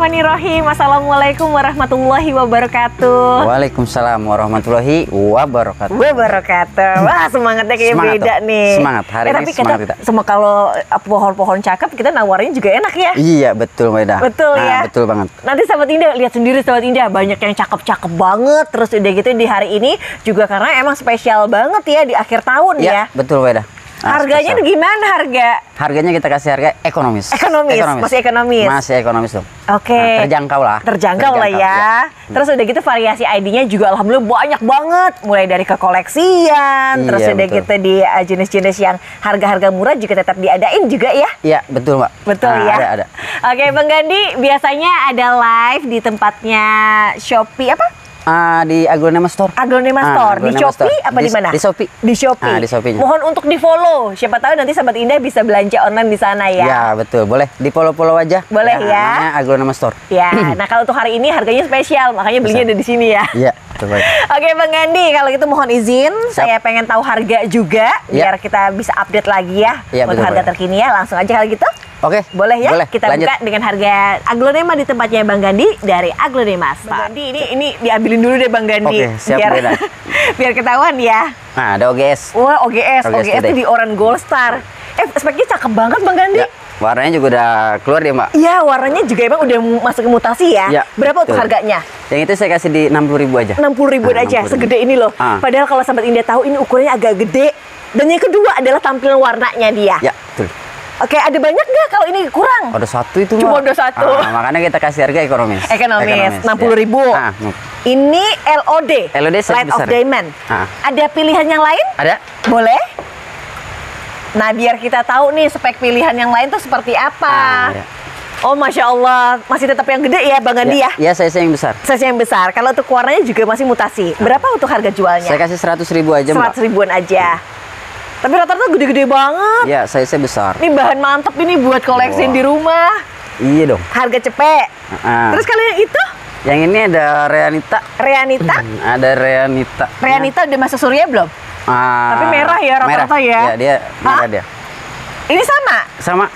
Bismillahirrahmanirrahim. Assalamualaikum warahmatullahi wabarakatuh. Waalaikumsalam warahmatullahi wabarakatuh. Wabarakatuh. Wah semangatnya kayak Semangat, beda Dok. nih. Semangat. Hari Eh, ini tapi semangat kita, kita. semua kalau pohon-pohon cakep kita nawarin juga enak ya. Iya betul Ida. Betul Nah, ya. Betul banget. Nanti sahabat Indah lihat sendiri sahabat Indah banyak yang cakep-cakep banget. Terus udah gitu di hari ini juga karena emang spesial banget ya di akhir tahun ya. Iya betul. Nah, Harganya spesial. gimana harga? Harganya kita kasih harga ekonomis. Ekonomis, masih ekonomis. Masih ekonomis dong. Oke. Nah, terjangkau lah. Terjangkau, lah ya. iya. Terus udah gitu variasi ID-nya juga alhamdulillah banyak banget. Mulai dari ke koleksian, Iya, terus udah betul. gitu di uh, jenis-jenis yang harga-harga murah juga tetap diadain juga ya. Iya betul Mbak. Betul Nah, ya. Ada ada. Oke, Bang Gandhi, biasanya ada live di tempatnya Shopee apa? Ah, di Aglonema Store. Aglonema Ah, Store di Aglonema Shopee Store. apa di, mana? di Shopee. Di Shopee. Ah, di Shopee-nya. Mohon untuk di-follow. Siapa tahu nanti Sobat Indah bisa belanja online di sana ya. Ya betul. Boleh di follow-follow aja. Boleh ya. Namanya Aglonema Store. Ya, nah kalau untuk hari ini harganya spesial, makanya belinya ada di sini ya. Iya. Oke Bang Gandhi, kalau gitu mohon izin, Siap. saya pengen tahu harga juga, Ya. biar kita bisa update lagi ya Ya, untuk betul, harga terkini ya. Langsung aja kalau gitu, Oke. boleh ya? Boleh. Kita Lanjut. buka dengan harga aglonema di tempatnya Bang Gandhi dari Aglonema. Bang Gandhi, ini ini diambilin dulu deh Bang Gandhi, Oke, siap, biar biar ketahuan ya. Nah ada OGS. Wah OGS, OGS OGS, itu di Oran Gold Star. Eh speknya cakep banget Bang Gandhi. Ya. Warnanya juga udah keluar dia Mbak. Iya, warnanya juga emang udah masuk ke mutasi ya. Ya, Berapa untuk harganya? Yang itu saya kasih di 60.000 ribu aja. 60 ribuan Ah, aja, 60.000. segede ini loh. Ah. Padahal kalau sahabat Indah tahu ini ukurannya agak gede. Dan yang kedua adalah tampilan warnanya dia. Ya, betul. Oke, ada banyak nggak kalau ini kurang? Ada satu itu Cuma ada satu. Ah, makanya kita kasih harga ekonomis. Ekonomis, 60 ribu. ya. Ah, mm. Ini LOD, LOD Light of besar. Diamond. Ah. Ada pilihan yang lain? ada? Boleh? Nah, biar kita tahu nih spek pilihan yang lain tuh seperti apa. Ah, ya. Oh, masya Allah, masih tetap yang gede ya, Bang Andi ya? Ya, saya yang besar. Size yang besar. Kalau untuk warnanya juga masih mutasi. Berapa untuk harga jualnya? Saya kasih 100 ribu aja. 100 ribuan aja. Tapi rata-rata gede-gede banget. Ya, saya besar. Ini bahan mantep ini buat koleksi Wah. di rumah. Iya dong. Harga cepet. Ah. Terus kalau yang itu, Yang ini ada Reanita. Reanita. Hmm, Ada Reanita. Reanita udah masuk surya belum? Ah, Tapi merah ya rata-rata ya? Iya, dia merah Hah? dia. Ini sama. Sama.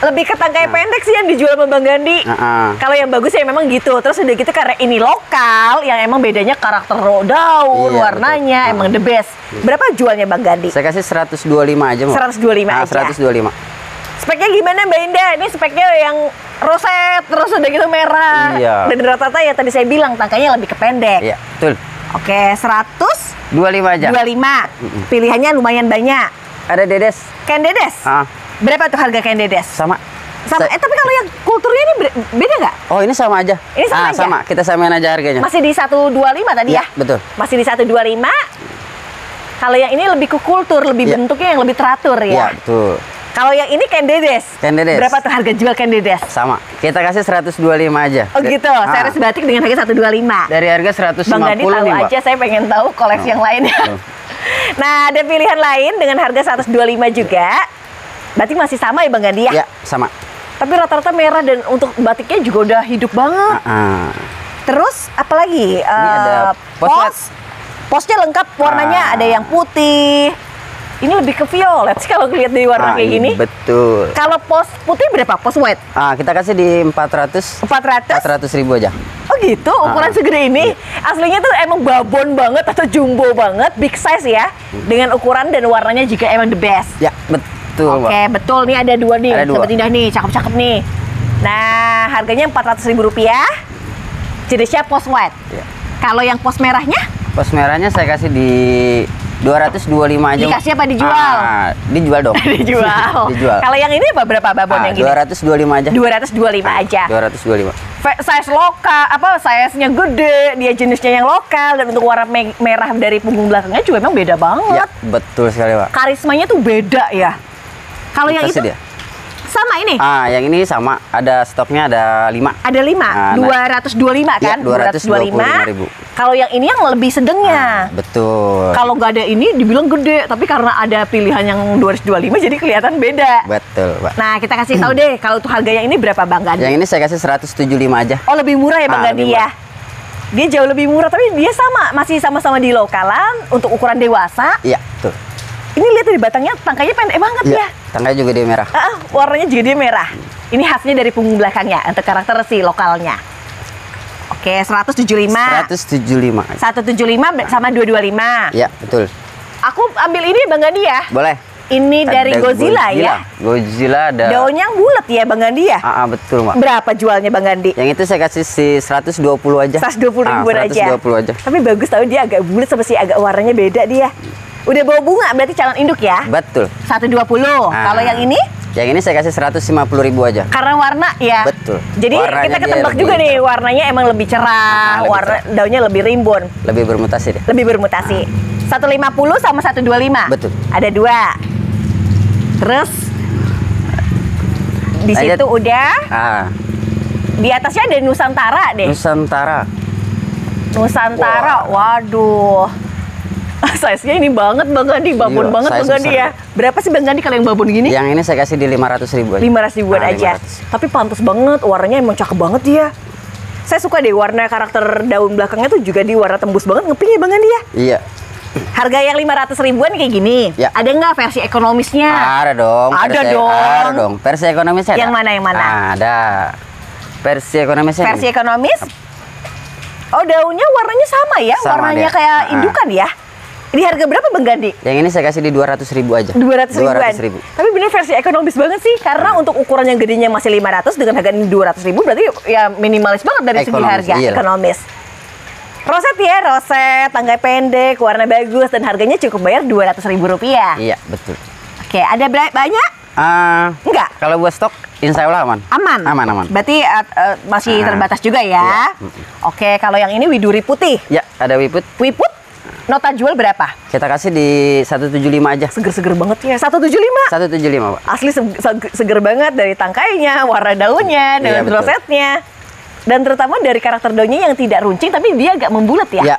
Lebih ke tangkai pendek sih yang dijual sama Bang Gandhi. Ah, ah. Kalau yang bagus ya memang gitu. Terus udah gitu karena ini lokal, yang emang bedanya karakter daun, Iya, warnanya betul. emang the best. Berapa jualnya Bang Gandhi? Saya kasih 125 aja, Mbak. 125 Ah, aja. 125. Speknya gimana Mbak Indah? Ini speknya yang roset, terus udah gitu merah. Iya. Dan rata-rata ya tadi saya bilang tangkanya lebih ke pendek. Iya, betul. Oke, 125. 25 aja. Pilihannya lumayan banyak. Ada Dedes. Ken Dedes. Ah, Berapa tuh harga Dedes? sama. Sama. Eh tapi kalau yang kulturnya ini beda nggak? Oh, ini sama aja. Ini sama ah, aja? sama. Kita samain aja harganya. Masih di 125 tadi ya? Iya, betul. Masih di 125. Kalau yang ini lebih ke kultur, lebih Iya. bentuknya yang lebih teratur Iya, ya. betul. Kalau yang ini Ken Dedes. Berapa tuh harga jual Dedes? Sama. Kita kasih 125 aja. Oh gitu, Ah, series batik dengan harga 125. Dari harga 150 Bang Gandhi tahu nih, aja, saya pengen tahu koleksi Oh. yang lainnya. Oh. nah, ada pilihan lain dengan harga 125 juga. Berarti masih sama ya Bang Gandhi ya? Ya, sama. Tapi rata-rata merah dan untuk batiknya juga udah hidup banget. Ah, ah. Terus apalagi? Ini ada Eh, pos pos. Posnya lengkap, warnanya Ah. ada yang putih. Ini lebih ke violet sih kalau lihat dari warna Ah, kayak iya, gini. Betul. Kalau pos putih berapa? Pos white? Ah, kita kasih di 400 400? 400 ribu aja. Oh gitu, ukuran Ah, segede ini. Aslinya tuh emang babon banget atau jumbo banget, big size ya. Dengan ukuran dan warnanya juga emang the best. Ya, betul, Oke, Mbak. betul nih ada dua nih, Ada dua. sobat indah nih, cakep-cakep nih. Nah, harganya 400 ribu rupiah. Jenisnya pos white. Ya. Kalau yang pos merahnya, Pos merahnya saya kasih di 225 aja. Dikasih apa dijual? Ah, dijual dong. dijual. dijual. Kalau yang ini apa berapa babon Ah, yang gini? 225 aja. 225 aja. 225. Ve- Size lokal, apa size-nya gede, dia jenisnya yang lokal dan untuk warna me- merah dari punggung belakangnya juga emang beda banget. Ya, betul sekali, Pak. Karismanya tuh beda ya. Kalau yang itu dia. sama ini. Ah, yang ini sama. Ada stoknya ada 5. Ada 5, Ah, nah. 225 kan? Iya, 225.000. Kalau yang ini yang lebih sedengnya. Ah, betul. Kalau nggak ada ini dibilang gede, tapi karena ada pilihan yang 225 jadi kelihatan beda. Betul, Pak. Nah, kita kasih tahu deh kalau untuk harga yang ini berapa Bang Gandhi? Yang ini saya kasih 175 aja. Oh, lebih murah ya Bang Ah, Gandhi lebih ya? Dia jauh lebih murah, tapi dia sama, masih sama-sama di lokalan untuk ukuran dewasa. Iya, betul. Ini lihat di batangnya tangkainya pendek banget ya. Iya. Tangkainya juga dia merah. Ah, warnanya juga dia merah. Ini khasnya dari punggung belakangnya untuk karakter si lokalnya. Oke, 175. 175. 175 sama 225. Ya, betul. Aku ambil ini Bang Gandhi ya. Boleh. Ini dari Ada Godzilla, ya. Godzilla ada. Daunnya bulat ya Bang Gandhi ya. Ah, ah, betul, Mbak. Berapa jualnya Bang Gandhi? Yang itu saya kasih si 120 aja. 120 ribuan ah, aja. 120 aja. Tapi bagus tahu dia agak bulat sama si agak warnanya beda dia. Udah bawa bunga berarti calon induk ya. Betul. 120. Ah. Kalau yang ini Yang ini saya kasih 150 ribu aja. karena warna ya. Betul. Jadi Warnanya kita ketebak juga nih cerah. warnanya emang lebih cerah, Ah, lebih warna daunnya lebih rimbun, Lebih bermutasi deh. lebih bermutasi. 150 sama 125. Betul. Ada dua. Terus di Lanjut. situ udah Ah, di atasnya ada Nusantara deh. Nusantara. Nusantara, waduh. Size-nya ini banget Bang Gandhi, babon Iya, banget Bang Gandhi ya. Berapa sih Bang Gandhi kalau yang babon gini? Yang ini saya kasih di 500 ribu aja. 500 ribuan Ah, aja. 500. Tapi pantas banget, warnanya emang cakep banget dia. Saya suka deh warna karakter daun belakangnya tuh juga di warna tembus banget ngeping ya Bang Gandhi ya. Iya. Harga yang 500 ribuan kayak gini. Ya. Ada nggak versi ekonomisnya? Ada dong. Ada versi- dong. Ada dong. Versi ekonomisnya ada. Yang mana, yang mana? Ada. Versi ekonomisnya. Versi ekonomis? Oh daunnya warnanya sama ya, Sama warnanya dia. kayak Ah. indukan ya. Ini harga berapa Bang Gandhi? Yang ini saya kasih di 200 ribu aja. 200 ribuan. 200 ribu. Tapi bener versi ekonomis banget sih karena untuk ukuran yang gedenya masih 500 dengan harga ini 200 ribu berarti ya minimalis banget dari segi Ekonomis, harga iyalah. ekonomis. Roset ya, roset, tangkai pendek, warna bagus dan harganya cukup bayar 200 ribu rupiah. Iya, betul. Oke, ada banyak? Ah, Enggak. kalau buat stok insya Allah aman. Aman. Aman, aman. Berarti uh, uh, masih Ah. terbatas juga ya. Iya. Oke, kalau yang ini widuri putih. Ya, ada wiput. Wiput nota jual berapa? Kita kasih di 175 aja. Seger-seger banget ya. 175. 175, Pak. asli se- se- seger banget dari tangkainya, warna daunnya, Iya, dengan betul. rosetnya. Dan terutama dari karakter daunnya yang tidak runcing tapi dia agak membulat ya. Ya,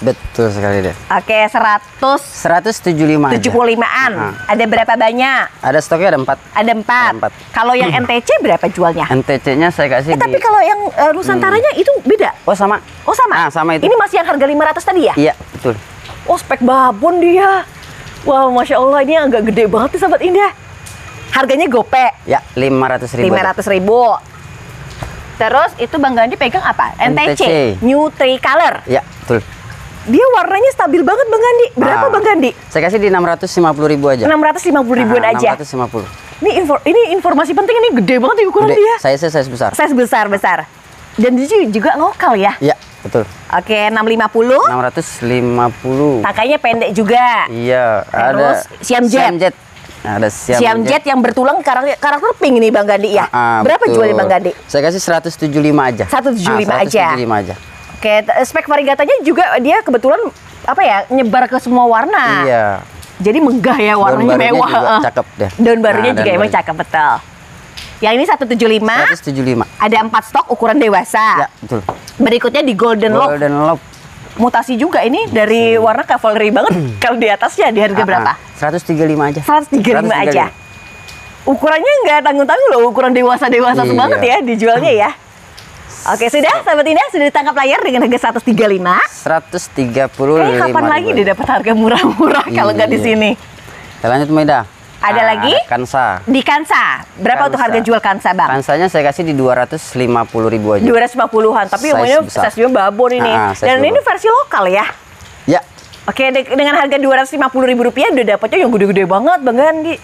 betul sekali deh. Oke, 175-an. 175 aja. Ah. Ada berapa banyak? Ada stoknya ada 4. Ada empat. Ada empat. Kalau yang NTC berapa jualnya? NTC-nya saya kasih Eh, tapi di kalau yang eh, Nusantaranya itu beda. Oh, sama. Oh, sama? Ah, sama itu. Ini masih yang harga 500 tadi ya? Iya, betul. Oh, spek babon dia. Wow, Masya Allah ini agak gede banget nih Sahabat Indah. Harganya gope. Ya, 500 ribu. aja. 500 ribu. Terus itu Bang Gandhi pegang apa? NTC, NTC. New Tricolor. Ya, betul. Dia warnanya stabil banget Bang Gandhi. Berapa Ah. Bang Gandhi? Saya kasih di 650 ribu aja. 650 ribuan Ah, aja. 650. Ini info, ini informasi penting ini gede banget nih ukuran Gede. dia. Saya saya besar. Size besar besar. Dan dia juga lokal ya. Iya, betul. Oke, 650. 650. Tangkainya pendek juga. Iya, Terus, ada Siam Jet. Ada Siam, Siam Jet yang bertulang karakter, karakter pink nih Bang Gandhi ya. Ah, Berapa betul. jualnya Bang Gandhi? Saya kasih 175 aja. 175 Ah, aja. 175 aja. Oke, spek variegatanya juga dia kebetulan apa ya nyebar ke semua warna. Iya. Jadi megah ya Daun warnanya barunya mewah. juga cakep deh. Daun barunya Nah, juga daun emang cakep betul. Yang ini 175, 175. ada 4 stok ukuran dewasa. Ya, betul. Berikutnya di Golden Lock. Golden Love. Mutasi juga ini dari warna cavalry banget. Kalau di atasnya di harga Ah, berapa? ah. 135 aja. 135 aja. Ukurannya nggak tanggung-tanggung loh, ukuran dewasa-dewasa Iya. banget ya dijualnya ya. Oke, sudah sahabat Indah sudah ditangkap layar dengan harga 135. 135 Eh, kapan lagi dia dapat harga murah-murah kalau nggak di Iya. sini? Kita lanjut Maida. Ada lagi? Kansa. Di Kansa, berapa untuk Kansa. harga jual Kansa, Bang? Kansanya saya kasih di 250 ribu aja. 250-an, tapi Size umumnya size babon ini. Ah, size Dan ini babon. versi lokal ya. Ya, Oke, de- dengan harga 250 ribu rupiah udah dapetnya yang gede-gede banget, Bang Gandhi.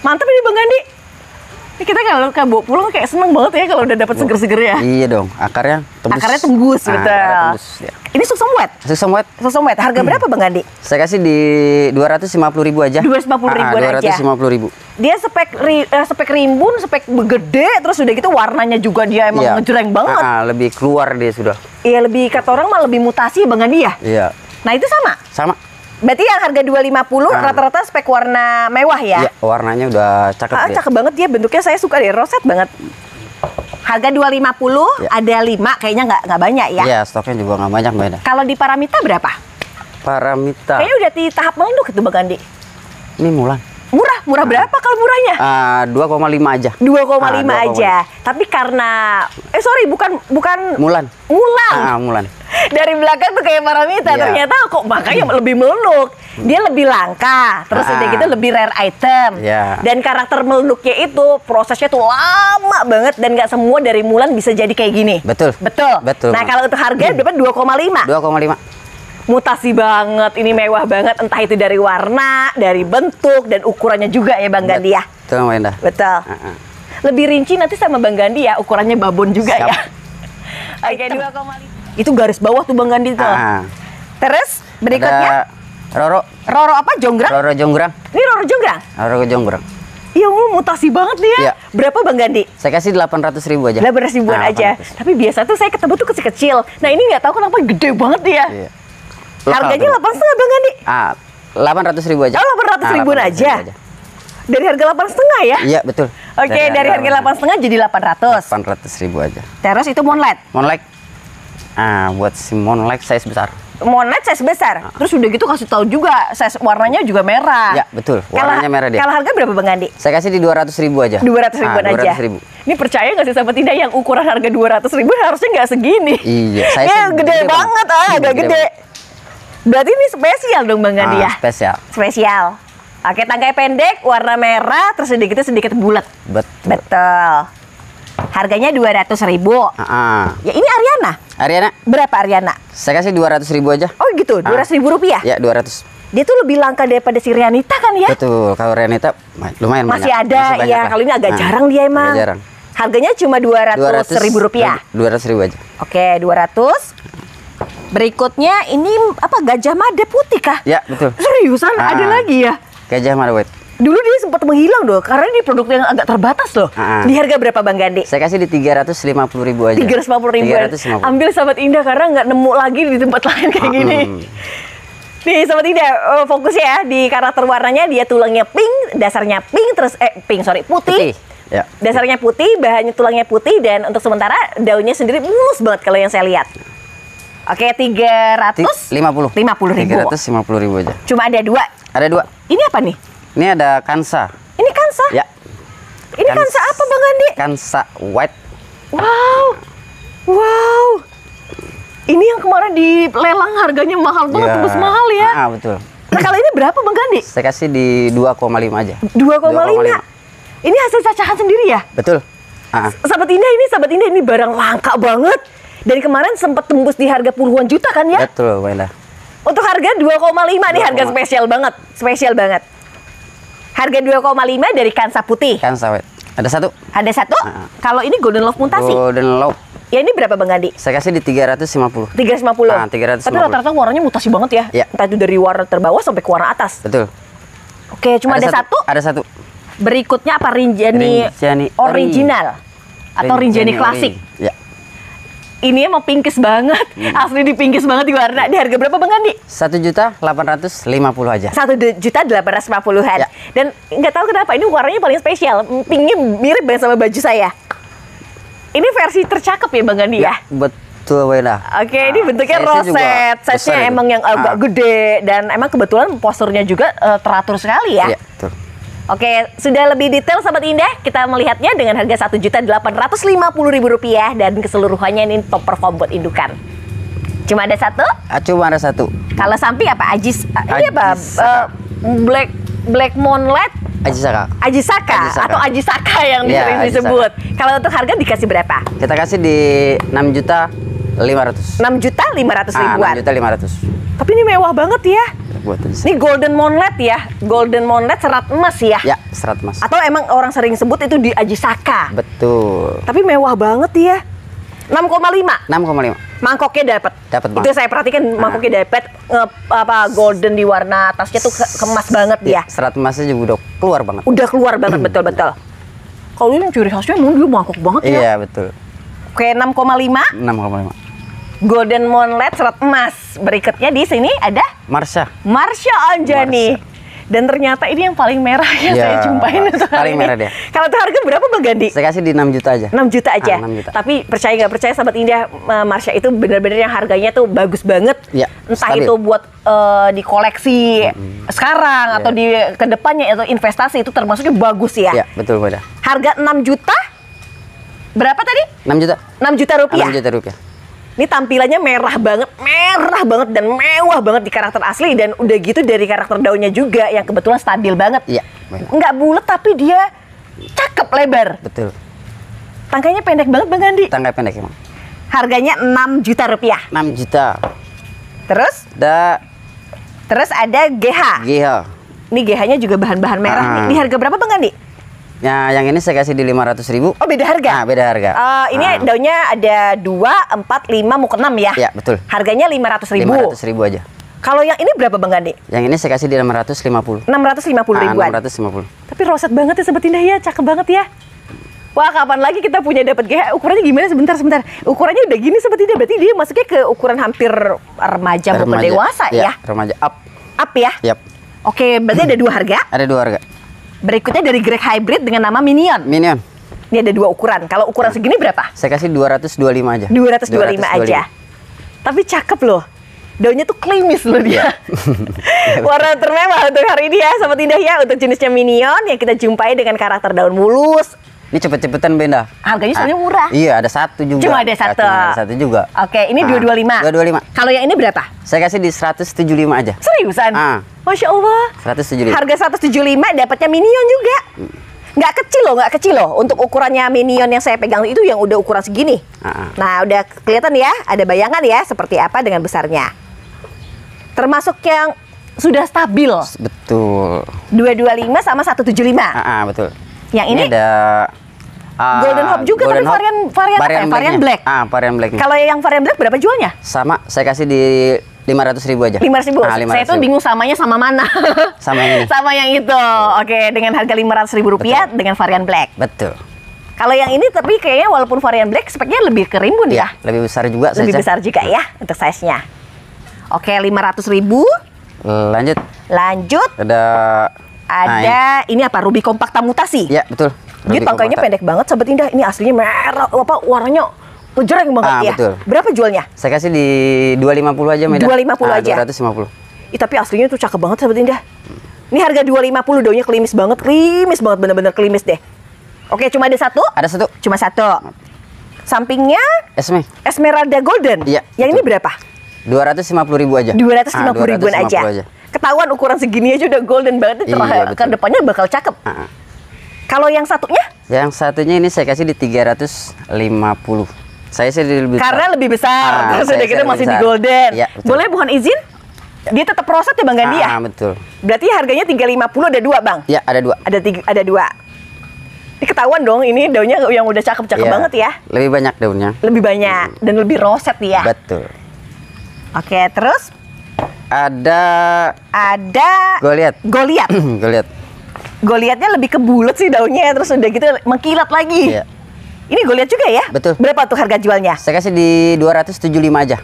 Mantap ini Bang Gandhi. Ini kita kalau bawa pulang kayak seneng banget ya kalau udah dapet seger-seger ya. iya dong. Akarnya tembus. Akarnya tembus, Ah, betul. akarnya tembus, ya. Ini suksum wet. Susah banget. Suksum wet. Harga berapa Bang Gandhi? Saya kasih di 250 ribu aja. 250 ribuan Ah, aja. 250 ribu. Dia spek ri- eh, spek rimbun, spek gede, terus udah gitu warnanya juga dia emang Iya. ngejreng banget. Ah, ah, lebih keluar dia sudah. Iya lebih kata orang mah lebih mutasi Bang Gandhi ya. Iya. Nah itu sama. Sama. Berarti yang harga 250 Ah. rata-rata spek warna mewah ya. Iya, warnanya udah cakep Ah, dia. cakep banget dia bentuknya saya suka deh roset banget. Harga 250 Ya. ada 5 kayaknya nggak nggak banyak ya. Iya, stoknya juga nggak banyak Mbak. Kalau di Paramita berapa? Paramita. Kayaknya udah di tahap melenduk itu Bang Gandhi. Ini Mulan. Murah, murah berapa kalau murahnya? Ah, 2,5 aja. 2,5 Ah, 2,5. aja. Tapi karena eh sorry bukan bukan Mulan. Mulan. Ah, Mulan. Dari belakang tuh kayak Paramita Iya. ternyata kok makanya lebih meluk. dia lebih langka, terus Ah. udah gitu lebih rare item. Ya. Dan karakter meluknya itu prosesnya tuh lama banget dan nggak semua dari Mulan bisa jadi kayak gini. Betul. Betul. Betul, Nah, kalau untuk harga berapa? 2,5. 2,5. Mutasi banget, ini mewah banget entah itu dari warna, dari bentuk dan ukurannya juga ya Bang Gandhi ya. Betul, Mbak Indah. Betul. Ah, ah. Lebih rinci nanti sama Bang Gandhi ya, ukurannya babon juga Siap. ya. Oke, 2,5. Itu garis bawah tuh Bang Gandhi tuh. Ah, Terus berikutnya Ada Roro, Roro apa? Jonggrang? Roro Jonggrang. Ini Roro Jonggrang? Roro Jonggrang. Iya, Allah, mutasi banget nih ya. Berapa Bang Gandhi? Saya kasih 800 ribu aja. 18 ribuan Ah, aja. 800. Tapi biasa tuh saya ketemu tuh kecil-kecil. Nah ini nggak tahu kenapa gede banget ya. Iya. Lokal Harganya delapan setengah Bang Gandhi. Ah, 800 ribu aja. Oh, 800 Ah, ribuan 800 aja. ribu Dari harga delapan setengah ya? Iya, betul. Oke, dari, harga delapan setengah jadi 800. 800 ribu aja. Terus itu Moonlight. Moonlight. Ah, buat si Moonlight size besar. Moonlight size besar. Terus udah gitu kasih tahu juga size warnanya juga merah. Ya, betul. Warnanya merah dia. Kalau harga berapa Bang Gandhi? Saya kasih di 200 ribu aja. 200 ribuan ah, aja. 200 ribu. Ini percaya nggak sih sahabat Indah yang ukuran harga 200 ribu harusnya nggak segini. Iya, saya ya, sih gede, gede banget, ah, agak gede gede. Berarti ini spesial dong Bang Gandhi Ah, ya? Spesial. Spesial. Oke, tangkai pendek, warna merah, terus sedikit sedikit bulat. Betul. Betul. Harganya 200 ribu. Ah, ah. Ya ini Ariana. Ariana, Berapa Ariana? saya kasih 200 ribu aja. Oh gitu, 200 ribu rupiah. Ya, 200. Dia tuh lebih langka daripada si Rianita kan ya? Betul. Kalau Renita ma- lumayan Masih banyak. ada, Masih ya. lah. Kalau ini agak Ah, jarang dia emang. agak jarang. Harganya cuma 200, ribu rupiah. 200 ribu aja. Oke, 200. Berikutnya ini apa gajah mada putih kah? Ya, betul. Seriusan Ah. ada lagi ya? Gajah Mada White. Dulu dia sempat menghilang dong, karena ini produk yang agak terbatas loh. Ah. Di harga berapa Bang Gandhi? Saya kasih di 350 ribu aja. 350 ribuan. 350. Ambil sahabat indah karena nggak nemu lagi di tempat lain kayak gini. Hmm. Nih sahabat indah, eh, fokus ya di karakter warnanya dia tulangnya pink, dasarnya pink terus eh pink sorry putih. Putih. Ya. Dasarnya putih, bahannya tulangnya putih dan untuk sementara daunnya sendiri mulus banget kalau yang saya lihat. Oke, 300 Ti- 50. 50 ribu. 350 ribu aja. Cuma ada dua. Ada dua. Ini apa nih? Ini ada Kansa. Ini kansa. Ya. Ini Kans- kansa apa Bang Andi? Kansa White. Wow. Wow. Ini yang kemarin di lelang harganya mahal banget, Ya. tembus mahal ya. Ah, betul. Nah, kalau ini berapa Bang Gandhi? Saya kasih di 2,5 aja. 2,5. Ini hasil cacahan sendiri ya? Betul. Ah. Sahabat Indah ini, sahabat Indah ini barang langka banget. Dari kemarin sempat tembus di harga puluhan juta kan ya? Betul, Wenda. Untuk harga 2,5 nih harga 2,5. spesial banget, spesial banget. Harga 2,5 dari kansa putih. Kansa White. Ada satu. Ada satu. Ah. Kalau ini Golden Love mutasi. Golden Low. Ya ini berapa Bang Gandhi? Saya kasih di 350. 350. Ah, 350. Tapi rata-rata warnanya mutasi banget ya. Iya. Entah itu dari warna terbawah sampai ke warna atas. Betul. Oke, cuma ada, satu. Ada satu. Berikutnya apa Rinjani, Rinjani original atau Rinjani Ori. klasik. Ya. Ini emang pinkis banget. Hmm. Asli dipingkis banget di warna. Di harga berapa Bang Gandhi? Satu juta 850 aja. Satu juta delapan ratus lima puluhan. Ya. Dan nggak tahu kenapa ini warnanya paling spesial. Pinknya mirip banget sama baju saya. Ini versi tercakep ya Bang Gandhi ya? Betul, Wenda. Oke, ini Ah, bentuknya roset. Size-nya itu. emang yang agak Ah. gede dan emang kebetulan posturnya juga eh, teratur sekali ya. Iya, betul. Oke, sudah lebih detail sahabat indah, kita melihatnya dengan harga satu juta delapan ratus lima puluh ribu rupiah dan keseluruhannya ini top perform buat indukan. Cuma ada satu. Ah, cuma ada satu. Kalau samping apa? Ajis, ah, ini apa? Ajisaka. Eh, black Black Moonlight, Aji Saka. Ajisaka, Ajisaka. atau Ajisaka yang Iya, sering Ajisaka. disebut. Kalau untuk harga dikasih berapa? Kita kasih di 6 juta 500. 6 juta lima ratus Ah, ribuan. 6 juta 500. Tapi ini mewah banget ya. Ini golden moonlight ya, golden moonlight serat emas ya. Ya, serat mas. Atau emang orang sering sebut itu di Ajisaka. Betul. Tapi mewah banget ya. 6,5 6,5. mangkoknya dapat. Dapat. Itu saya perhatikan mangkoknya dapat nge- apa golden di warna atasnya tuh ke- kemas banget Ya, dia. serat emasnya juga udah keluar banget. Udah keluar banget betul-betul. Kalau ini ciri khasnya emang dia mangkok banget ya. Iya, betul. Oke, 6,5 6,5. Golden moonlight serat emas. Berikutnya di sini ada Marsha. Marsha Anjani. Dan ternyata ini yang paling merah yang Iya, saya jumpain hari paling ini. merah dia. Kalau itu harga berapa Bang Gandhi? Saya kasih di 6 juta aja. 6 juta aja. Ah, 6 juta. Tapi percaya nggak percaya sahabat Indah eh, Marsha itu benar-benar yang harganya tuh bagus banget. Iya, Entah stabil. itu buat eh, di koleksi sekarang Iya. atau di ke depannya atau investasi itu termasuknya bagus ya. Iya, betul, Beda. Harga 6 juta berapa tadi? 6 juta. 6 juta rupiah. 6 juta rupiah. Ini tampilannya merah banget, merah banget dan mewah banget di karakter asli dan udah gitu dari karakter daunnya juga yang kebetulan stabil banget. Iya. Nggak bulat tapi dia cakep lebar. Betul. Tangkainya pendek banget Bang Andi. Tangkai pendek emang. Harganya 6 juta rupiah. 6 juta. Terus, Ada terus ada GH. GH. Ini GH-nya juga bahan-bahan merah nih. Ah. Ini harga berapa Bang Andi? Ya, yang ini saya kasih di 500 ribu. Oh beda harga? Ah, beda harga. Eh, ini Ah. daunnya ada 2, 4, 5, mau ke 6 ya? Iya, betul. Harganya 500 ribu. 500 ribu aja. Kalau yang ini berapa Bang Andi? Yang ini saya kasih di 650. 650 Ah, ribuan. 650. Tapi roset banget ya Sobat Indah ya, cakep banget ya. Wah, kapan lagi kita punya dapat GH? Ukurannya gimana sebentar sebentar. Ukurannya udah gini Sobat Indah, berarti dia masuknya ke ukuran hampir remaja Remaja. dewasa Iya, ya. Remaja up. Up ya. Yap. Oke, berarti ada dua harga. Ada dua harga. Berikutnya dari Greg Hybrid dengan nama Minion. Minion. Ini ada dua ukuran. Kalau ukuran segini berapa? Saya kasih 225 aja. 225 aja. Tapi cakep loh. Daunnya tuh klimis loh dia. Warna termewah untuk hari ini ya, Sobat Indah ya. Untuk jenisnya Minion yang kita jumpai dengan karakter daun mulus. Ini cepet-cepetan benda. Harganya soalnya Ah, murah. Iya, ada satu juga. Cuma ada satu. Cuma ada satu juga. Oke, ini Ah, 225. 225. Kalau yang ini berapa? Saya kasih di 175 aja. Seriusan? Ah. Masya Allah. 175. Harga 175 dapatnya Minion juga. Nggak kecil loh, nggak kecil loh. Untuk ukurannya Minion yang saya pegang itu yang udah ukuran segini. Ah, ah. Nah, udah kelihatan ya, ada bayangan ya seperti apa dengan besarnya. Termasuk yang sudah stabil. Betul. 225 sama 175. Ah, ah, betul. Yang ini? ada ah, Golden Hope juga, tapi Golden Hope. varian- varian apa ya? Varian black. Ah, varian black. Kalau yang varian black berapa jualnya? Sama, saya kasih di 500 ribu aja. 500 ribu. Ah, Saya tuh 500.000. bingung samanya sama mana. Sama yang ini. sama yang itu. Oke, dengan harga 500 ribu rupiah Betul. dengan varian black. Betul. Kalau yang ini tapi kayaknya walaupun varian black speknya lebih ke rimbun ya. Ya, lebih besar juga Lebih saya besar juga ya untuk size-nya. Oke, 500 ribu. Lanjut. Lanjut Ada ada ini apa? Ruby kompakta mutasi. Ya, betul. Dia Ruby tangkainya pendek banget, sobat indah. Ini aslinya merah, apa warnanya ngejreng banget Ah, ya. betul. Berapa jualnya? Saya kasih di 250 aja, Medan. 250 Ah, aja. 250. Ih, tapi aslinya tuh cakep banget, sobat indah. Ini harga 250, daunnya klimis banget, klimis banget, bener-bener klimis deh. Oke, cuma ada satu? Ada satu. Cuma satu. Sampingnya Esme. Esmeralda Golden. Iya, Yang ini betul. berapa? 250 ribu aja. 250 Ah, ribuan aja. 250 Ketahuan ukuran segini aja udah golden banget. Iya, betul. ke depannya bakal cakep. Ah, ah. Kalau yang satunya? Yang satunya ini saya kasih di 350. Saya sih lebih Karena besar. lebih besar. Ah, Terus udah saya masih di golden. Betul. Boleh mohon izin? Dia tetap proses ya Bang Gandi ya? Ah, betul. Berarti harganya 350 ada dua Bang? Ya, ada dua. Ada tiga, ada dua. Ini ketahuan dong ini daunnya yang udah cakep-cakep Iya. banget ya. Lebih banyak daunnya. Lebih banyak dan lebih roset ya. Betul. Oke, terus Ada ada Goliat. Goliat. Goliat. Goliatnya lebih ke bulat sih daunnya terus udah gitu mengkilat lagi. Iya. Ini Goliat juga ya? Betul. Berapa tuh harga jualnya? Saya kasih di 275 aja.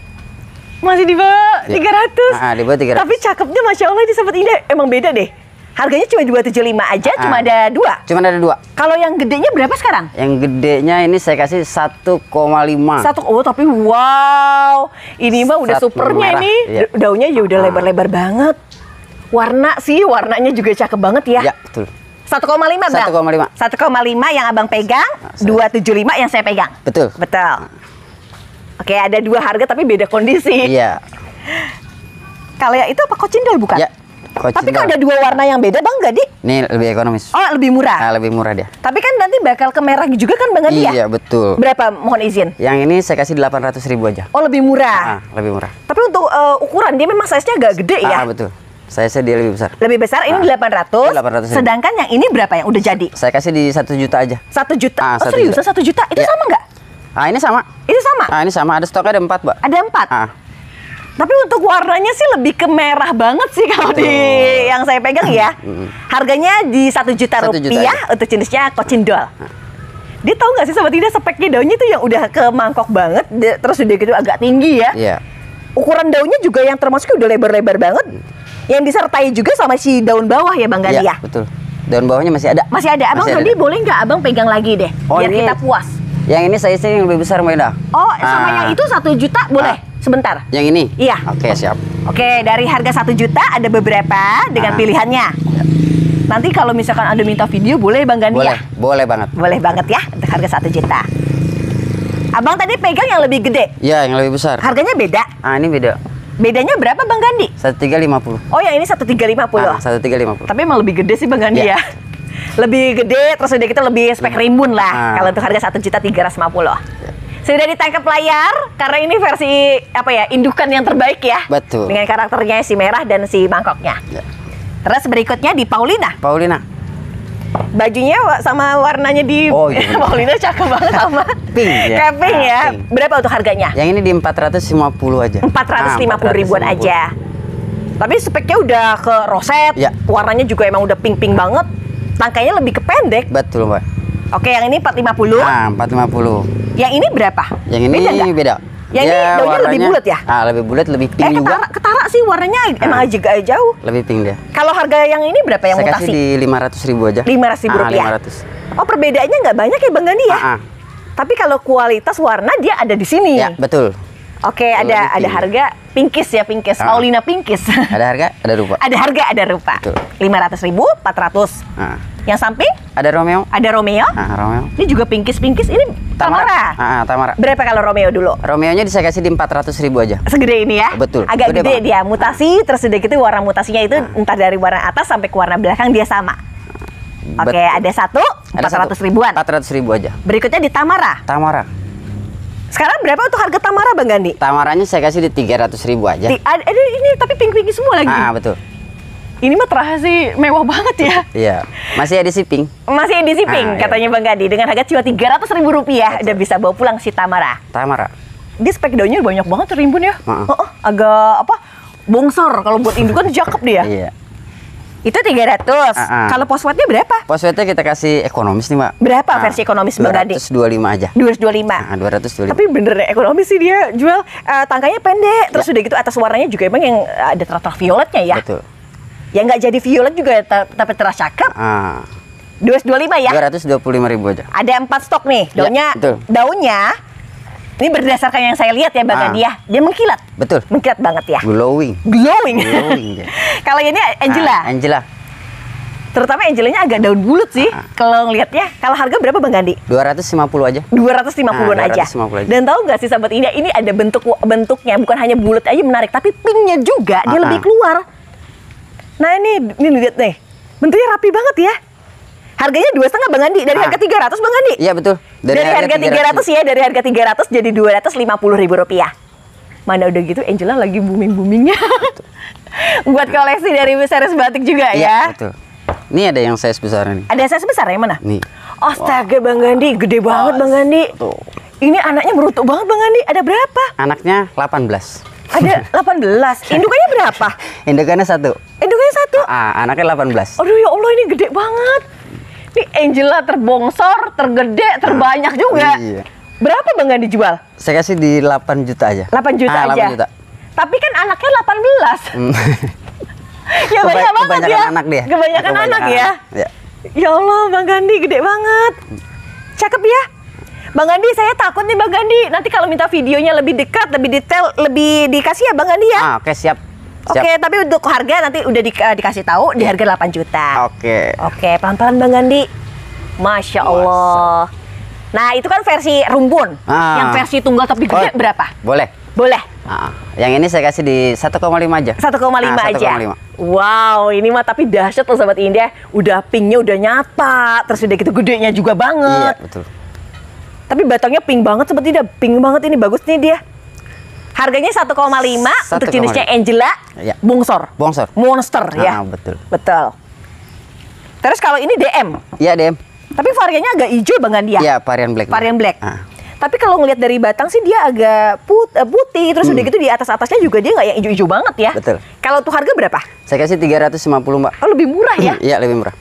Masih di bawah Iya. 300. Ah, di bawah 300. Tapi cakepnya Masya Allah ini Sobat Indah emang beda deh. Harganya cuma 275 aja, Ah. cuma ada dua. Cuma ada dua. Kalau yang gedenya berapa sekarang? Yang gedenya ini saya kasih 1,5. Satu, oh tapi wow. Ini mah udah Satu supernya merah, ini. iya. Da- Daunnya ya udah Ah. lebar-lebar banget. Warna sih, warnanya juga cakep banget ya. Ya, betul. 1,5 bang? 1,5. 1,5 yang abang pegang, Nah, saya- 275 yang saya pegang. Betul. Betul. Oke, ada dua harga tapi beda kondisi. Iya. Kalau yang itu apa kocindol bukan? Ya. Tapi Kocindol. kalau ada dua warna yang beda bang, Gadi? Ini lebih ekonomis. Oh, lebih murah. Ah, lebih murah dia. Tapi kan nanti bakal ke merah juga kan Bang Gadi ya? Iya, betul. Berapa mohon izin? Yang ini saya kasih 800 ribu aja. Oh, lebih murah. Ah, lebih murah. Tapi untuk eh, ukuran dia memang size-nya agak gede ya? Ah, betul. Saya sih dia lebih besar. Lebih besar ini Ah. 800. 800 ribu. Sedangkan yang ini berapa yang udah jadi? Saya kasih di 1 juta aja. Satu juta. Ah, oh, satu seriusan juta. satu juta? Itu Iya. sama nggak? Ah, ini sama. Itu sama? Ah, ini sama. Ada stoknya ada 4, Mbak. Ada empat. Ah, Tapi untuk warnanya sih lebih ke merah banget sih kalau di yang saya pegang ya. Harganya di satu juta Satu juta rupiah aja. untuk jenisnya kocindol. Dia tahu nggak sih sobat tidak speknya daunnya itu yang udah ke mangkok banget, terus udah gitu agak tinggi ya. iya. Ukuran daunnya juga yang termasuk udah lebar-lebar banget. Yang disertai juga sama si daun bawah ya Bang ya. Iya, betul. Daun bawahnya masih ada. Masih ada. Abang Masih ada. boleh nggak Abang pegang lagi deh, Oh, biar ini- kita puas. Yang ini saya yang lebih besar, Mbak Ida. Oh, sama Ah. yang itu satu juta boleh? Ah. Sebentar. Yang ini? Iya. Oke, siap. Oke, dari harga satu juta ada beberapa dengan Ah. pilihannya. Nanti kalau misalkan ada minta video boleh Bang Gandhi Boleh, ya? boleh banget. Boleh banget ya untuk harga satu juta. Abang tadi pegang yang lebih gede. Ya, yang lebih besar. Harganya beda. Ah, ini beda. Bedanya berapa Bang Gandhi? 1350. Oh, yang ini 1350. Ah, 1350. Tapi emang lebih gede sih Bang Gandhi Iya. ya. Lebih gede, terus udah gitu lebih spek rimbun lah. Ah. Kalau untuk harga 1.350. Sudah ditangkap layar karena ini versi apa ya indukan yang terbaik ya. Betul. Dengan karakternya si merah dan si mangkoknya. Ya. Terus berikutnya di Paulina. Paulina. Bajunya sama warnanya di Oh, iya. Paulina cakep banget sama Pink ya. Kayak pink Ah, ya. pink. Berapa untuk harganya? Yang ini di 450 aja. 450 Ah, ribuan 450. aja. Tapi speknya udah ke roset, Ya. warnanya juga emang udah pink-pink banget. Tangkainya lebih ke pendek. Betul, Mbak. Oke, yang ini 450. Ah, 450. Yang ini berapa? Yang ini Beda beda. Yang ini daunnya lebih bulat ya? Ah, lebih bulat, lebih Eh, pink juga. ketara, ketara sih warnanya emang Ah. agak jauh. Lebih pink dia. Kalau harga yang ini berapa yang Saya mutasi? kasih di 500 ribu aja. 500 ribu Ah, rupiah. 500. Oh, perbedaannya nggak banyak ya Bang Gandhi ya? Ah, ah. Tapi kalau kualitas warna dia ada di sini. Ya, betul. Oke, Lebih ada ada harga pinkis ya, pinkis. Ah. Paulina pinkis. Ada harga, ada rupa. ada harga, ada rupa. Betul. 500 ribu, 400. Ah. Yang samping Ada Romeo. ada Romeo. Ah, Romeo. Ini juga pinkis-pinkis. Ini Tamara. Ah, ah, Tamara. Berapa kalau Romeo dulu? Romeo-nya saya kasih di 400 ribu aja. Segede ini ya? Betul, Agak gede gede, banget. dia. Mutasi, terus udah gitu warna mutasinya itu entah dari warna atas sampai ke warna belakang dia sama. Oke, Betul. ada satu, 400 satu, ribuan. 400 ribu aja. Berikutnya di Tamara. Tamara. Sekarang berapa untuk harga Tamara Bang Gandhi? Tamaranya saya kasih di 300 ribu aja. Di- ada, ada ini tapi pink-pink semua lagi. Ah, ah, betul. Ini mah terasa sih mewah banget ya. Iya. Masih ada shipping. Masih edisi pink Ah, iya. katanya Bang Gandhi dengan harga cuma 300 ribu rupiah udah bisa bawa pulang si Tamara. Tamara. Dia spek daunnya banyak banget rimbun ya. Heeh. Heeh, agak apa? Bongsor kalau buat indukan cakep dia. Iya. Itu 300. Ah, ah. Kalau poswatnya berapa? Postwednya kita kasih ekonomis nih, Mbak. Berapa Ah, versi ekonomis Bang Gandhi? 225 aja. 225. Ah, 225. Tapi bener ekonomis sih dia jual eh, tangkanya pendek terus Ya. udah gitu atas warnanya juga emang yang ada terang violetnya ya. Betul. Yang nggak jadi violet juga ta- tapi terasa cakep. Ah, 225 ya. 225 ribu aja. Ada empat stok nih. Ya, Daunnya betul. daunnya ini berdasarkan yang saya lihat ya Bang Ah. Gandhi ya. Dia mengkilat. Betul. Mengkilat banget ya. Glowing. Glowing. Glowing dia. Kalau ini Angela. Ah, Angela. Terutama Angelanya agak daun bulut sih. Ah. Kalau ngelihatnya, kalau harga berapa Bang Gandhi? 250 aja. 250-an Ah, aja. 250 aja. Dan tahu nggak sih sahabat Indah, ini ada bentuk bentuknya bukan hanya bulat aja menarik, tapi pinknya juga dia Ah, lebih ah. keluar. Nah ini, ini lihat nih, bentuknya rapi banget ya. Harganya dua setengah Bang Andi dari Ah. harga 300 Bang Andi. Iya, betul. Dari, harga 300, ya, dari harga 300 jadi 250 ribu rupiah. Mana udah gitu Angela lagi booming boomingnya. Buat koleksi dari series batik juga Iya, ya. betul. Ini ada yang size besar ini. Ada size besar yang mana? Nih. Astaga Bang Gandhi, gede banget Bang Gandhi. Tuh. Ini anaknya merutuk banget Bang Gandhi. Ada berapa? Anaknya 18. Ada 18. Indukannya berapa? Indukannya satu. Indukannya satu. Ah, anaknya 18. Aduh ya Allah ini gede banget. Ini Angela terbongsor, tergede, terbanyak juga. Iya. Berapa Bang Gandhi jual? Saya kasih di 8 juta aja. 8 juta Ah, aja. 8 juta. Tapi kan anaknya 18. Hmm. ya Keba- banyak banget kebanyakan ya. anak dia. Kebanyakan, anak ya. Ya. Ya Allah, Bang Gandhi gede banget. Cakep ya. Bang Gandhi, saya takut nih Bang Gandhi. Nanti kalau minta videonya lebih dekat, lebih detail, lebih dikasih ya Bang Gandhi ya. Ah, oke siap. Oke, Siap. tapi untuk harga nanti udah di- eh, dikasih tahu di harga 8 juta. Oke. Oke, pelan-pelan Bang Gandhi. Masya Allah. Nah, itu kan versi rumbun. Ah. Yang versi tunggal tapi gede Oh, berapa? Boleh. Boleh. Ah, yang ini saya kasih di 1,5 aja. 1,5 Ah, aja. 1,5. Wow, ini mah tapi dahsyat loh Sobat Indah. Udah pinknya udah nyata, terus udah gitu gedenya juga Iya, banget. betul. Tapi batangnya pink banget Sobat Indah. Pink banget ini, bagus nih dia. Harganya 1,5 untuk 1,5. jenisnya Angela, Iya. bongsor. Bongsor. Monster ya. Ah, betul. Betul. Terus kalau ini DM, Iya, Dem. tapi variannya agak hijau Bang Gandhi ya? Iya, varian black. Varian black. Ah. Tapi kalau ngelihat dari batang sih dia agak put, eh, putih, terus udah gitu di atas atasnya juga dia nggak yang hijau-hijau banget ya. Hmm. Betul. Kalau tuh harga berapa? Saya kasih 350, Mbak. Oh lebih murah ya. Iya, lebih murah.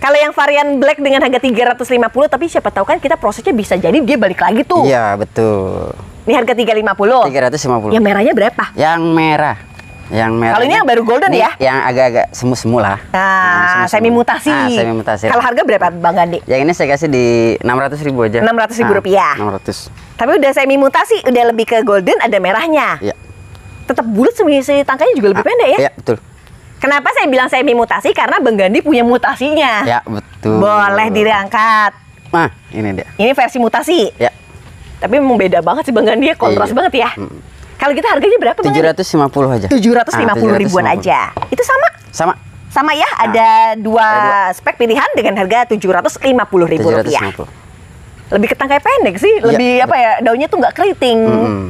Kalau yang varian black dengan harga 350, tapi siapa tahu kan kita prosesnya bisa jadi dia balik lagi tuh. Iya, betul. Ini harga 350. 350. Yang merahnya berapa? Yang merah. Yang merah. Kalau ini yang baru golden ya? Yang agak-agak semu-semu lah. Nah, semu-semu. semi mutasi. Ah, semi mutasi. Kalau harga berapa Bang Gandhi? Yang ini saya kasih di 600 ribu aja. 600 ribu Ah, rupiah. 600. Tapi udah semi mutasi, udah lebih ke golden, ada merahnya. Iya. Tetap bulat semi si tangkanya juga lebih Ah, pendek ya. Iya, betul. Kenapa saya bilang semi mutasi? Karena Bang Gandhi punya mutasinya. Ya, betul. Boleh diangkat. Nah, ini dia. Ini versi mutasi. Ya. Tapi memang beda banget sih Bang Gandhi ya, kontras Iya. banget ya. Kalau kita harganya berapa Bang Gandhi? 750 aja. 750 Ah, ribuan 750. aja. Itu sama? Sama. Sama ya, ada dua Ada spek pilihan dengan harga 750 ribu rupiah. 750. Lebih ke tangkai pendek sih, Iya, lebih apa ya, daunnya tuh nggak keriting. Mm-mm.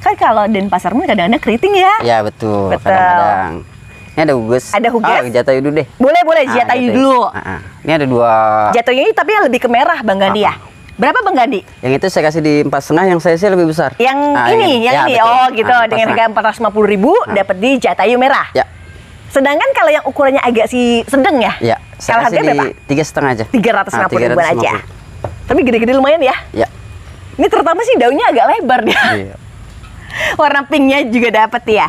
Kan kalau Denpasar pun kadang-kadang keriting ya. Ya betul. Betul. Kadang-kadang. Ini ada hugus. Ada hugus? Ah, jatayu dulu deh. Boleh, boleh, Ah, jatayu jatayu. dulu. Ah, ah. Ini ada dua. Jatuhnya ini tapi yang lebih ke merah Bang Gandhi ya. Ah, Berapa Bang Gandhi? Yang itu saya kasih di empat setengah, yang saya sih lebih besar. Yang Ah, ini, yang Ya, ini. betul. Oh gitu, Ah, dengan empat harga 450 ribu Ah. dapat di Jatayu merah. Ya, Sedangkan kalau yang ukurannya agak si sedang ya? ya. Kalau Saya harganya di berapa? tiga setengah aja. 350 Ah, ribuan aja. 350. Tapi gede-gede lumayan ya. Ya. Ini terutama sih daunnya agak lebar dia. Iya. Warna pinknya juga dapat ya.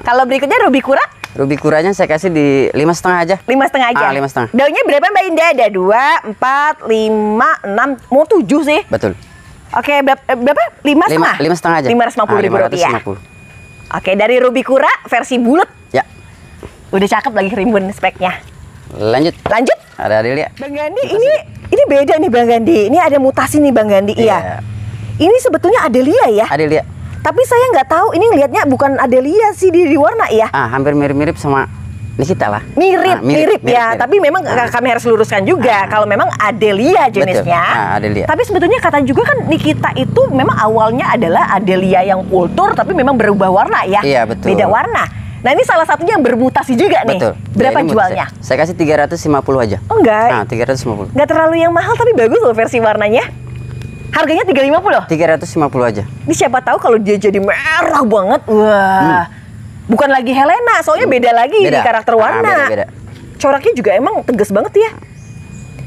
Kalau berikutnya Ruby Kura Ruby kuranya saya kasih di lima setengah aja. lima setengah aja. Ah, lima setengah. Daunnya berapa Mbak Indah? Ada dua, empat, lima, enam, mau tujuh sih. Betul. Oke, berapa? berapa? Lima setengah. Lima, lima setengah aja. Lima ratus lima puluh Ah, ribu rupiah. 550. Oke, dari Ruby Kura versi bulat. Ya. Udah cakep lagi rimbun speknya. Lanjut. Lanjut. Ada Adelia. Bang Gandhi, ini ini beda nih Bang Gandhi. Ini ada mutasi nih Bang Gandhi. Iya. Iya. Ini sebetulnya Adelia ya. Adelia. Tapi saya nggak tahu ini lihatnya bukan Adelia sih di, di warna ya. Ah, hampir mirip-mirip sama Nikita lah. Mirip, Ah, mirip, ya. mirip. Tapi memang Ah. kami harus luruskan juga Ah. kalau memang Adelia jenisnya. Ah, Adelia. Tapi sebetulnya kata juga kan Nikita itu memang awalnya adalah Adelia yang kultur tapi memang berubah warna ya. Iya, betul. Beda warna. Nah ini salah satunya yang bermutasi juga nih. Betul. Berapa Ya, jualnya? Saya, saya kasih 350 aja. Oh enggak, Ah, 350. nggak terlalu yang mahal tapi bagus loh versi warnanya. Harganya 350 350 aja. Ini siapa tahu kalau dia jadi merah banget, wah. Bukan lagi Helena, soalnya beda lagi Hmm. Beda. di karakter Ah, warna. beda, beda. Coraknya juga emang tegas banget ya.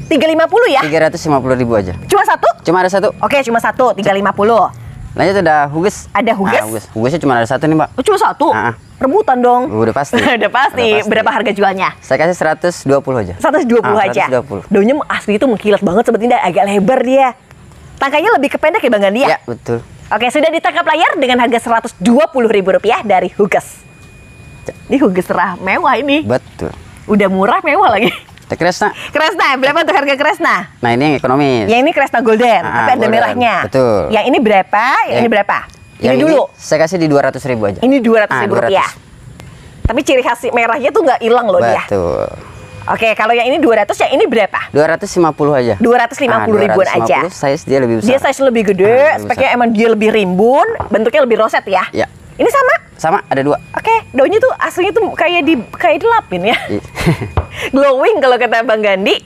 350 ya? 350 ribu aja. Cuma satu? Cuma ada satu. Oke, cuma satu, 350. Lanjut ada Huges. Ada Huges? Ah, Huges. Hugesnya cuma ada satu nih, Mbak. Oh, cuma satu? Ah. Rebutan dong. Udah pasti. Udah pasti. Udah pasti. Berapa harga jualnya? Saya kasih 120 aja. 120 Ah, aja. 120. Daunnya asli itu mengkilat banget sebetulnya agak lebar dia. Tangkainya lebih ke pendek ya Bang Gandhi ya? Ya, betul. Oke, sudah ditangkap layar dengan harga Rp120.000 dari Huges. Ini Huges cerah mewah ini. Betul. Udah murah mewah lagi. Kresna. Kresna, berapa untuk harga Kresna? Nah, ini yang ekonomis. Yang ini Kresna Golden, Ah, tapi ada golden. merahnya. Betul. Yang ini berapa? Yang, ini berapa? Yang ini dulu. saya kasih di 200 ribu aja. Ini 200 Ah, ribu 200. rupiah. Tapi ciri khas merahnya tuh nggak hilang loh dia. Betul. Oke, kalau yang ini 200, yang ini berapa? 250 aja. 250 ribuan aja. Size dia lebih besar. Dia size lebih gede, Ah, lebih speknya emang dia lebih rimbun, bentuknya lebih roset ya. Ya. Ini sama. Sama, ada dua. Oke, daunnya tuh aslinya tuh kayak di kayak dilapin ya. I- Glowing kalau kata Bang Gandhi.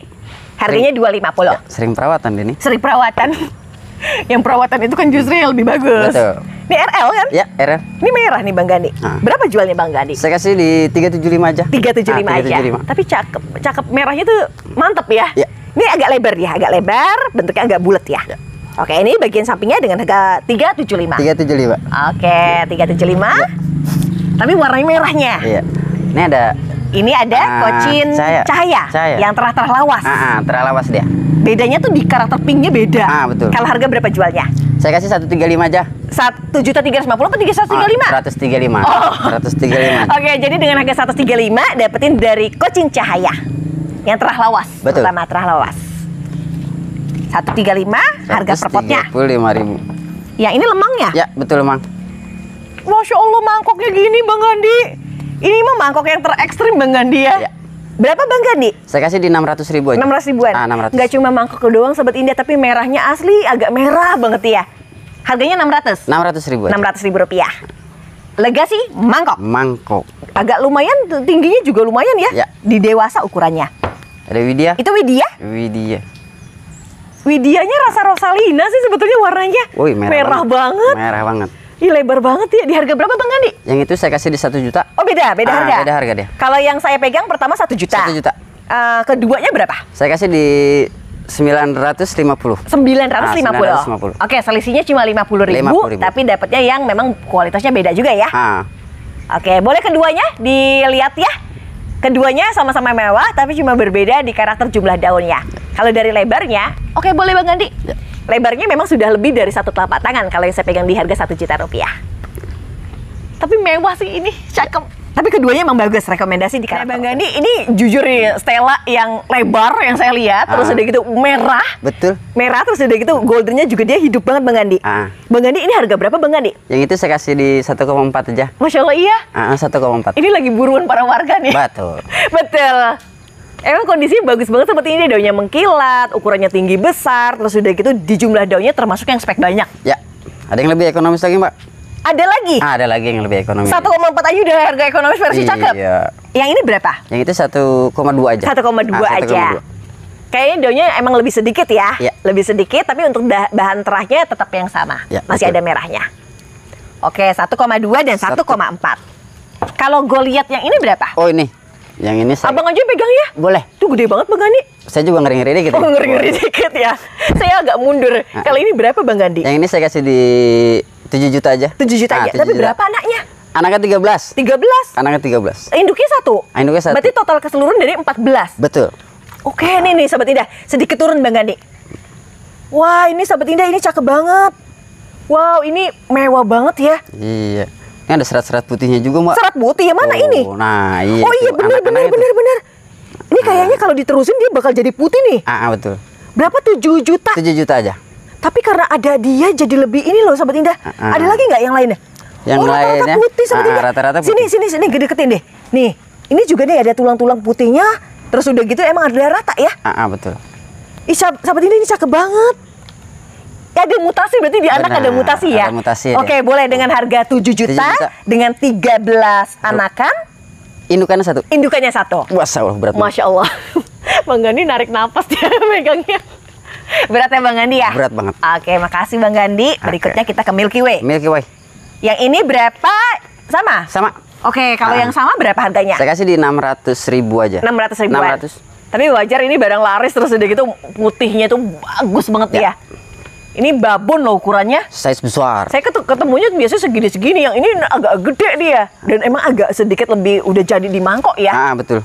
Harganya 250. Ya, Sering perawatan dia nih. Seri perawatan. yang perawatan itu kan justru yang lebih bagus. Betul. Ini RL kan? Ya, RR. Ini merah nih Bang Gandhi. Ah. Berapa jualnya Bang Gandhi? Saya kasih di 375 aja. 375 Ah, aja. 375. Tapi cakep, cakep merahnya tuh mantep ya. Ya. Ini agak lebar ya, agak lebar, bentuknya agak bulat ya. Ya. Oke, ini bagian sampingnya dengan harga 375. 375. Oke, 375. Tapi warnanya merahnya. Iya. Ini ada Ini ada Ah, kocin cahaya. cahaya, Cahaya. yang terah-terah lawas. ah, ah, teralawas dia. Bedanya tuh di karakter pinknya beda. Ah, betul. Kalau harga berapa jualnya? Saya kasih 135 aja. Satu juta tiga ratus lima puluh atau tiga ratus tiga lima? 135. Oh. 135. Oke, jadi dengan harga 135 dapetin dari Kocin Cahaya yang terah lawas. Betul. Pertama terah lawas. 135 harga per potnya. 35 ribu. Yang ini lemangnya. Ya, betul, Mang. Masya Allah mangkoknya gini Bang Gandhi. Ini mah mangkok yang terekstrim Bang Gandhi ya. Ya. Berapa Bang Gandhi? Saya kasih di 600 ribu aja. 600 ribuan. Ah, 600. Nggak cuma mangkok doang Sobat Indah, tapi merahnya asli agak merah banget ya. Harganya 600. 600 ribu aja. 600 ribu rupiah. Legasi mangkok. Mangkok. Agak lumayan, tingginya juga lumayan ya. Ya. Di dewasa ukurannya. Ada Widya. Itu Widya. Widya. Widianya rasa Rosalina sih sebetulnya warnanya. Wih, merah, banget. Merah banget. Ih, lebar banget ya. Di harga berapa Bang Gandhi? Yang itu saya kasih di 1 juta. Oh beda, beda Ah, harga. beda harga dia. Kalau yang saya pegang pertama 1 juta. 1 juta. Eh, keduanya berapa? Saya kasih di 950. 950. Ah, 950. Oke, selisihnya cuma 50 ribu, 50.000. tapi dapatnya yang memang kualitasnya beda juga ya. Ah, Oke, boleh keduanya dilihat ya. Keduanya sama-sama mewah, tapi cuma berbeda di karakter jumlah daunnya. Kalau dari lebarnya, oke boleh Bang Gandhi. Ya. Lebarnya memang sudah lebih dari satu telapak tangan kalau yang saya pegang di harga satu juta rupiah. Tapi mewah sih ini, cakep. Tapi keduanya emang bagus rekomendasi di karakter. Bang Gandhi ini jujur nih Stella yang lebar yang saya lihat terus Ah. udah gitu merah. Betul. Merah terus udah gitu goldennya juga dia hidup banget Bang Gandhi. Ah. Bang Gandhi ini harga berapa Bang Gandhi? Yang itu saya kasih di 1,4 aja. Masya Allah iya. Ah, 1,4. Ini lagi buruan para warga nih. Betul. Betul. Emang kondisinya bagus banget seperti ini daunnya mengkilat, ukurannya tinggi besar, terus udah gitu di jumlah daunnya termasuk yang spek banyak. Ya. Ada yang lebih ekonomis lagi, Mbak? Ada lagi. Ah, ada lagi yang lebih ekonomis. 1,4 aja udah harga ekonomis versi cakep. Iya. Yang ini berapa? Yang itu 1,2 aja. 1,2 Ah, aja. 1,2. Kayaknya daunnya emang lebih sedikit ya. Iya. Lebih sedikit tapi untuk bahan terahnya tetap yang sama. Iya, Masih betul. ada merahnya. Oke, 1,2 dan 1,4. Kalau gue lihat yang ini berapa? Oh, ini. Yang ini saya Abang aja pegang ya. boleh. Tuh gede banget Bang Gandhi. Saya juga ngeri-ngeri dikit. Oh, ngeri-ngeri dikit ya. Saya agak mundur. Kalau ini berapa Bang Gandhi? Yang ini saya kasih di 7 juta aja. 7 juta Ah, aja. 7 Tapi juta. berapa anaknya? Anaknya 13. 13. Anaknya 13. Induknya satu. Induknya satu. Berarti total keseluruhan dari 14. Betul. Oke, nih nih Sobat Indah. Sedikit turun Bang Gandhi. Wah, ini Sobat Indah ini cakep banget. Wow, ini mewah banget ya. Iya. Ini ada serat-serat putihnya juga, Mbak. Serat putih yang mana Oh, ini? Nah, iya. oh iya benar benar benar benar. Ini kayaknya kalau diterusin dia bakal jadi putih nih. Ah, ah, betul. Berapa 7 juta? 7 juta aja. Tapi karena ada dia jadi lebih ini loh Sobat Indah. Ah, ah. Ada lagi nggak yang lainnya? Yang oh, rata-rata lainnya, putih Sobat ah, ah, Indah. rata-rata Sini putih. sini sini deketin deh. Nih, ini juga nih ada tulang-tulang putihnya. Terus udah gitu emang ada rata ya. Ah, ah, betul. Ih, sahabat ini ini cakep banget. Ya, ada mutasi berarti di anak Benar, ada mutasi ya. ada mutasi Oke, boleh dengan harga 7 juta, 7 juta. dengan 13 anakan, Indukannya satu. indukannya satu. Masya Allah, berat. Masya Allah. Bang Gandhi narik napas dia megangnya. Berat ya Bang Gandhi ya? Berat banget. Oke, makasih Bang Gandhi. Berikutnya kita ke Milky Way. Milky Way. Yang ini berapa? Sama? Sama. Oke, kalau Ah. yang sama berapa harganya? Saya kasih di 600 ribu aja. 600 ribuan. 600. Tapi wajar ini barang laris terus udah gitu putihnya tuh bagus banget ya. Ya. Ini babon loh ukurannya. Size besar. Saya ketu- ketemunya biasanya segini-segini, yang ini agak gede dia. Dan emang agak sedikit lebih udah jadi di mangkok ya. Ah, betul.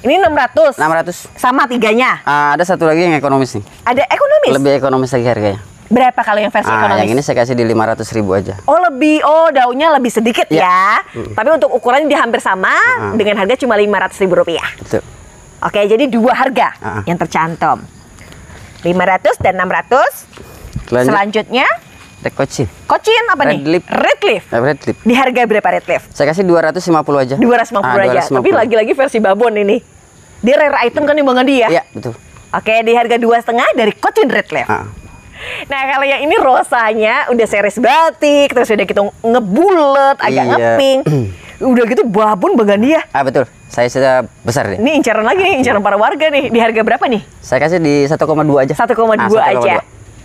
Ini 600. 600. Sama tiganya. Ah, ada satu lagi yang ekonomis nih. Ada ekonomis. Lebih ekonomis lagi harganya. Berapa kalau yang versi Ah, ekonomis? yang ini saya kasih di 500 ribu aja. Oh lebih, oh daunnya lebih sedikit ya. Ya. Tapi untuk ukurannya dia hampir sama Ah. dengan harga cuma 500 ribu rupiah. Betul. Oke, jadi dua harga Ah. yang tercantum. 500 dan 600. Lanjut. Selanjutnya, Dekocin. kocin apa nih? Red lip. Red leaf. Eh, red lip. Di harga berapa red leaf? Saya kasih 250 aja. 250 Ah, aja. 250. Tapi lagi-lagi versi babon ini. Dia rare item kan nih Bang Andi ya? Iya, betul. Oke, di harga dua setengah dari kocin red leaf. Ah. Nah, kalau yang ini rosanya udah series batik, terus udah gitu ngebulet, agak Iya. ngeping. udah gitu babon Bang Andi ya? Ah, betul. Saya sudah besar deh. Ini incaran lagi nih, incaran para warga nih. Di harga berapa nih? Saya kasih di 1,2 aja. 1,2 Ah, aja.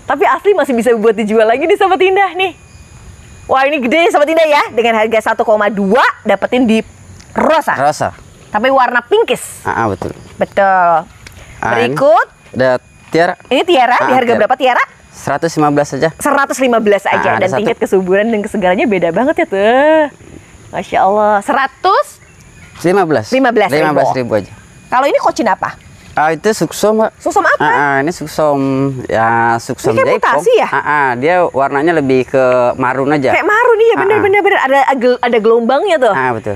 Tapi asli masih bisa buat dijual lagi nih Sobat Indah nih. Wah ini gede Sobat Indah ya. Dengan harga 1,2 dapetin di rosa. Rosa. Tapi warna pinkis. Ah, ah, betul. Betul. Berikut. Ada tiara Ini tiara, di Ah, harga tiara. berapa tiara? 115 aja. 115 aja. Ah, Dan satu. tingkat kesuburan dan kesegarannya beda banget ya tuh. Masya Allah. 100. 15. 15 ribu. 15 ribu aja. Kalau ini kocin apa? Ah, itu suksom, Mbak. Susom apa? Ah, ah, ini suksom ya suksom Ini kayak mutasi ya? Ah, ah, dia warnanya lebih ke marun aja. Kayak marun nih ya, Ah, bener ah. bener bener ada ada gelombangnya tuh. Ah, betul.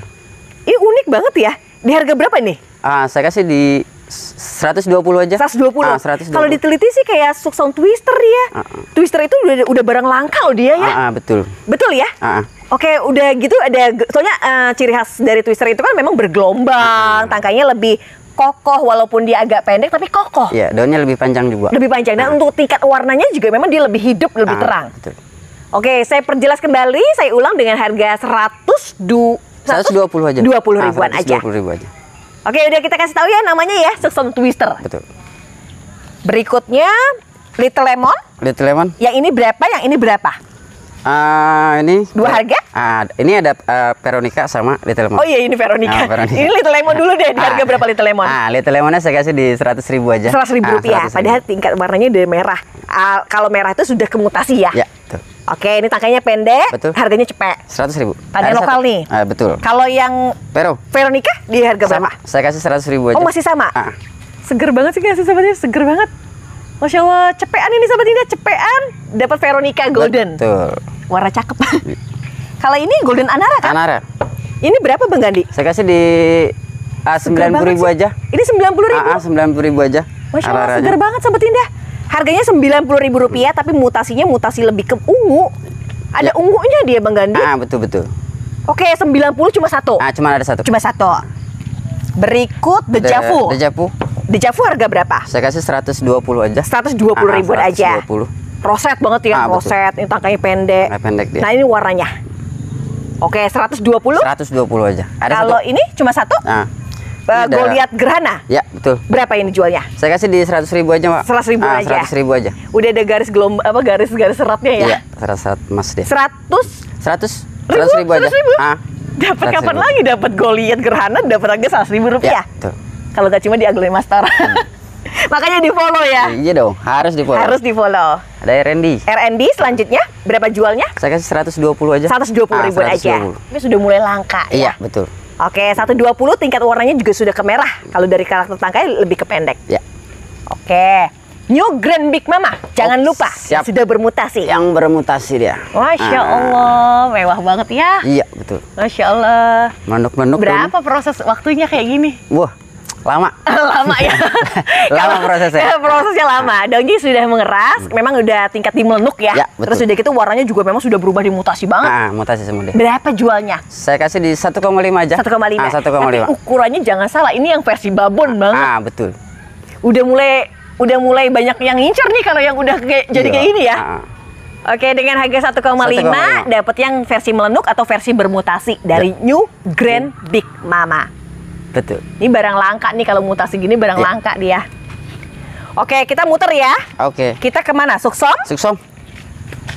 Ini unik banget ya. Di harga berapa ini? Ah, saya kasih di 120 aja. 120. Ah, 120. Kalau diteliti sih kayak Sukson Twister ya. Ah, ah. Twister itu udah udah barang langka loh dia ya. Ah, ah, betul. Betul ya? Ah, ah. Oke, udah gitu ada soalnya eh, ciri khas dari Twister itu kan memang bergelombang, tangkainya lebih kokoh walaupun dia agak pendek tapi kokoh. Iya, daunnya lebih panjang juga. Lebih panjang dan untuk tingkat warnanya juga memang dia lebih hidup, lebih Ah, terang. Betul. Oke, saya perjelas kembali, saya ulang dengan harga 100 du 120 aja. 20 Ah, ribuan aja. 120 ribu aja. Oke, udah kita kasih tahu ya namanya ya, Sukson Twister. Betul. Berikutnya Little Lemon. Little lemon. Yang ini berapa? Yang ini berapa? Ah, ini Dua harga? Ah, ini ada ah, Veronica sama Little Lemon. Oh iya ini Veronica. Ah, Veronica. Ini Little Lemon dulu deh. Di harga Ah. berapa Little Lemon? Ah, Little Lemonnya saya kasih di 100 ribu aja. Seratus ribu Ah, rupiah. 100.000. Padahal tingkat warnanya udah merah. Ah, kalau merah itu sudah kemutasi ya. Ya, betul. Oke, ini tangkainya pendek. Betul. Harganya cepet. 100 ribu. Ada lokal satu. nih. Ah, betul. Kalau yang Pero, Veronica di harga sama. berapa? Saya kasih 100 ribu aja. Oh masih sama. Ah, Seger banget sih nggak sih sahabatnya? Seger banget. Masya Allah, cepean ini sahabat Indah, cepean dapat Veronica Golden. Betul. Warna cakep. Kalau ini Golden Anara kan? Anara. Ini berapa Bang Gandhi? Saya kasih di ah, 90 banget ribu sih. aja. Ini 90 ribu. Ah, ah, 90 ribu aja. Masya Allah, segar banget Sobat Indah. Harganya 90 ribu rupiah, tapi mutasinya mutasi lebih ke ungu. Ada Ya. ungunya dia Bang Gandhi. Ah, betul betul. Oke, 90 cuma satu. Ah, cuma ada satu. Cuma satu. Berikut De- Dejavu. Dejavu. Dejavu harga berapa? Saya kasih 120 aja. 120 Ah, ribuan aja. 120. Roset banget ya, Ah, betul. roset. Ini tangkanya pendek. Tangkanya pendek dia. Nah, ini warnanya. Oke, 120. 120 aja. Ada Kalau satu. ini cuma satu? Nah. Uh, ini ada- Goliath Gerhana. Ya, betul. Berapa ini jualnya? Saya kasih di 100 ribu aja, Pak. 100 ribu ah, aja. 100 ribu aja. Udah ada garis gelombang apa garis-garis seratnya ya? Iya, 100 mas dia. 100 100 ribu, 100 ribu aja. 100 ribu? Ah. Dapat 100 kapan ribu. lagi dapat Goliath Gerhana dapat harga 100 ribu rupiah? Ya, betul. Kalau nggak cuma di Agli Master. Makanya di follow ya. Iya dong, harus di follow. Harus di follow. Ada R&D. RND selanjutnya berapa jualnya? Saya kasih 120 aja. 120 Ah, ribu aja. 120. Ini sudah mulai langka Iya, ya. betul. Oke, 120 tingkat warnanya juga sudah ke merah. Kalau dari karakter tangkai lebih ke pendek. Ya. Oke. New Grand Big Mama, jangan Oh, lupa siap. sudah bermutasi. Yang bermutasi dia. Masya Ah. Allah, mewah banget ya. Iya, betul. Masya Allah. Menduk-menduk. Berapa proses waktunya kayak gini? Wah, lama. lama ya. Lama prosesnya. Ya, prosesnya lama. Daunnya sudah mengeras, memang udah tingkat dimelenuk ya. Ya, betul. Terus udah gitu warnanya juga memang sudah berubah dimutasi banget. Ah, mutasi semua dia. Berapa jualnya? Saya kasih di 1,5 aja. 1,5. Ah, Tapi 1,5. ukurannya jangan salah, ini yang versi babon banget. Ah, betul. Udah mulai udah mulai banyak yang ngincer nih kalau yang udah kayak jadi Iya. kayak ini ya. Ah, Oke, dengan harga 1,5 1,5. dapat yang versi melenuk atau versi bermutasi dari Ya. New Grand Big Mama. Betul. Ini barang langka nih kalau mutasi gini barang Ya. langka dia. Oke, kita muter ya. Oke. Kita ke mana? Suksom? Suksom.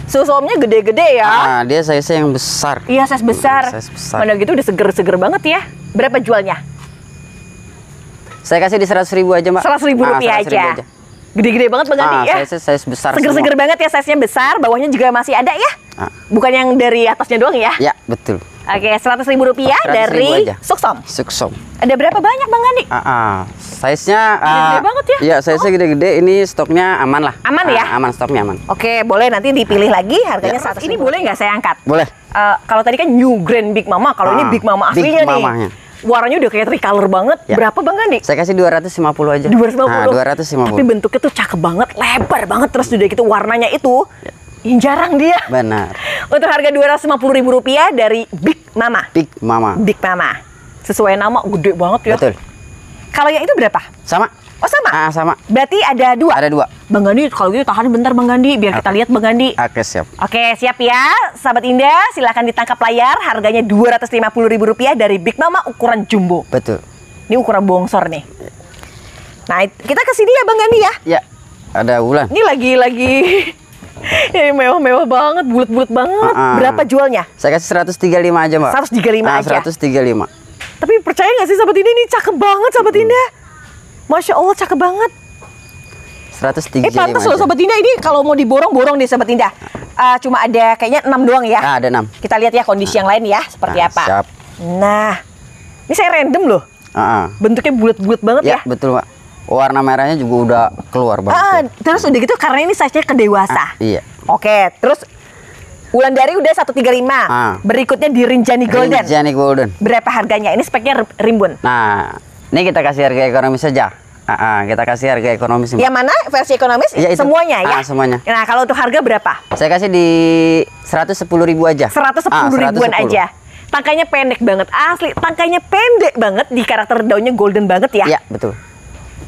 Suksomnya gede-gede ya. Ah, dia saya yang besar. Iya, size besar. Size besar. Mana gitu udah seger-seger banget ya. Berapa jualnya? Saya kasih di 100 ribu aja, Mbak. 100 ribu Ah, rupiah 100 ribu aja. Gede-gede banget Bang Andi Ah, ya. size size besar Seger-seger banget ya, size-nya besar, bawahnya juga masih ada ya. Ah. Bukan yang dari atasnya doang ya. Ya, betul. Oke, 100 ribu rupiah 100.000 dari. Suksom. Suksom. Ada berapa banyak Bang Andi? Ah, ah. Size-nya Gede-gede ah, banget ya? Iya, size-nya gede-gede. Ini stoknya aman lah. Aman ya? Aman stoknya aman. Oke, boleh nanti dipilih lagi harganya Ya. 100 Ini boleh nggak saya angkat? Boleh. Eh, kalau tadi kan New Grand Big Mama, kalau ini Ah, Big Mama Big aslinya nih. Mamanya. Warnanya udah kayak tricolor banget. Ya. Berapa Bang Andi? Saya kasih 250 aja. 250. Ah, 250. Tapi bentuknya tuh cakep banget, lebar banget terus udah gitu warnanya itu yang jarang dia. Benar. Untuk harga 250 ribu rupiah dari Big Mama. Big Mama. Big Mama. Sesuai nama gede banget ya. Betul. Kalau yang itu berapa? Sama. Oh sama? Ah, sama. Berarti ada dua. Ada dua. Bang Gandhi, kalau gitu tahan bentar Bang Gandhi biar kita lihat Bang Gandhi. Oke, siap. Oke, siap ya. Sahabat Indah, silahkan ditangkap layar. Harganya Rp250.000 dari Big Mama ukuran jumbo. Betul. Ini ukuran bongsor nih. Nah, it- kita ke sini ya Bang Gandhi ya. Ya, ada bulan. Ini lagi-lagi ini mewah-mewah banget, bulat-bulat banget. Ah, ah. Berapa jualnya? Saya kasih 135 aja, Mbak. 135 Ah, aja. 135. Tapi percaya nggak sih sahabat Indah ini cakep banget sahabat Indah. Masya Allah cakep banget. 135 Eh pantas loh sahabat Indah ini kalau mau diborong-borong deh sahabat Indah. Ah, cuma ada kayaknya 6 doang ya. Ah, ada 6. Kita lihat ya kondisi yang lain ya seperti Nah, apa. siap. Nah, ini saya random loh. Ah, ah. Bentuknya bulat-bulat banget Ya, ya. betul, Mbak. Warna merahnya juga udah keluar banget. Ah, terus udah gitu karena ini size-nya ke dewasa. Ah, iya. Oke, terus Wulandari udah 135. Ah. Berikutnya di Rinjani Golden. Rinjani Golden. Berapa harganya? Ini speknya rimbun. Nah, ini kita kasih harga ekonomis saja. Ah, ah, kita kasih harga ekonomis. Yang mana versi ekonomis? Iya, itu. Semuanya ya? Semuanya. Nah, kalau untuk harga berapa? Saya kasih di 110 ribu aja. 110 Ah, ribuan 110. aja. Tangkainya pendek banget, asli. Tangkainya pendek banget di karakter daunnya golden banget ya. Iya, betul.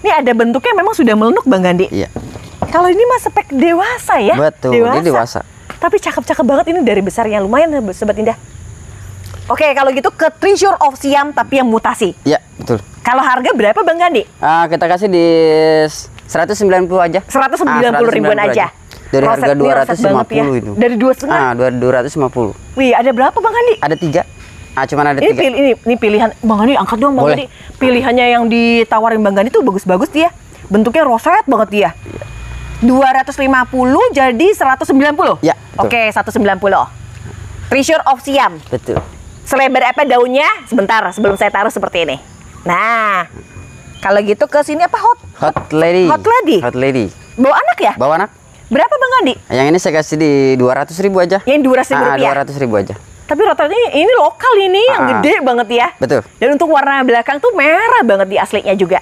Ini ada bentuknya memang sudah melenuk Bang Gandhi. Iya. Kalau ini mah spek dewasa ya? Betul, dia dewasa. Tapi cakep-cakep banget ini dari besarnya lumayan Sobat Indah. Oke, kalau gitu ke Treasure of Siam tapi yang mutasi. Iya, betul. Kalau harga berapa Bang Gandhi? Ah, kita kasih di 190 aja. 190 ribuan Ah, aja. Dari Roset harga ini roset banget 250 ya. itu. Dari dua setengah? Ah, dua- 250. Wih, ada berapa Bang Gandhi? Ada tiga. Ah, cuman ada Ini, tiga. pilih, ini, ini pilihan Bang Gandhi angkat dong Bang Boleh. Gandhi. Pilihannya yang ditawarin Bang Gandhi tuh bagus-bagus dia. Bentuknya roset banget dia. 250 jadi 190. Ya. Oke, 190. Treasure of Siam. Betul. Selebar apa daunnya? Sebentar sebelum saya taruh seperti ini. Nah, kalau gitu ke sini apa hot? Hot lady. Hot lady? Hot lady. Bawa anak ya? Bawa anak. Berapa Bang Gandhi? Yang ini saya kasih di 200 ribu aja. Yang 200 ribu Ah, rupiah. 200 ribu aja. Tapi rata-rata ini lokal ini yang Ah. gede banget ya. Betul. Dan untuk warna belakang tuh merah banget di aslinya juga.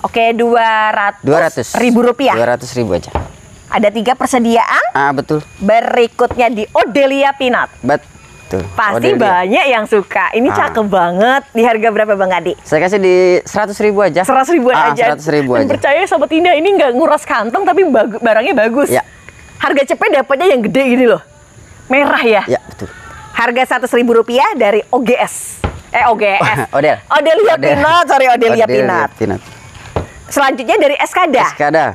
Oke, 200, 200 ribu rupiah. 200 ribu aja. Ada tiga persediaan. Ah, betul. Berikutnya di Odelia Peanut. Betul. Pasti Odelia. banyak yang suka. Ini Ah. cakep banget. Di harga berapa Bang Adi? Saya kasih di 100 ribu aja. Seratus ribuan ah, aja. 100 ribu Dan aja. percaya Sobat Indah ini nggak nguras kantong tapi bagu- barangnya bagus. Ya. Harga cepet dapatnya yang gede gini loh. Merah ya. Ya, betul. Harga seratus ribu rupiah dari OGS. Eh OGS. Odel. Odelia Odel. Peanut, sorry Odelia, Odelia Peanut. Peanut. Selanjutnya dari Eskada. Eskada.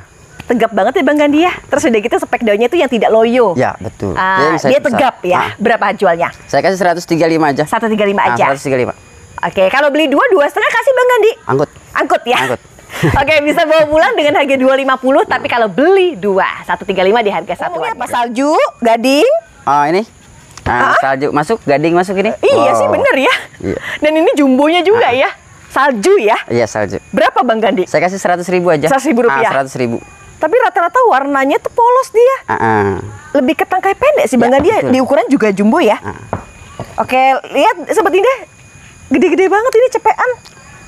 Tegap banget ya Bang Gandhi ya. Terus udah gitu spek daunnya itu yang tidak loyo. Ya, betul. Ah, saya dia besar. tegap ya. Ah, Berapa jualnya? saya kasih 135 aja. 135 Ah, aja. 135. Oke, kalau beli dua, dua setengah kasih Bang Gandhi. Angkut. Angkut ya. Angkut. Oke, bisa bawa pulang dengan harga 250, tapi kalau beli dua, 135 di harga satu. Ngomongnya apa salju, gading? Oh, ini. Ah, salju masuk, gading masuk ini. Iya Oh. sih bener ya. Iya. Dan ini jumbonya juga ya. Salju ya. Iya, salju. Berapa Bang Gandhi? Saya kasih 100 ribu aja. 100 ribu rupiah. Ah, 100 ribu. Tapi rata-rata warnanya tuh polos dia. Ah, ah. Lebih ke tangkai pendek sih Bang Ya, Gandhi. betul. Di ukuran juga jumbo ya. Ah. Oke, lihat Sobat Indah. Gede-gede banget ini cepean.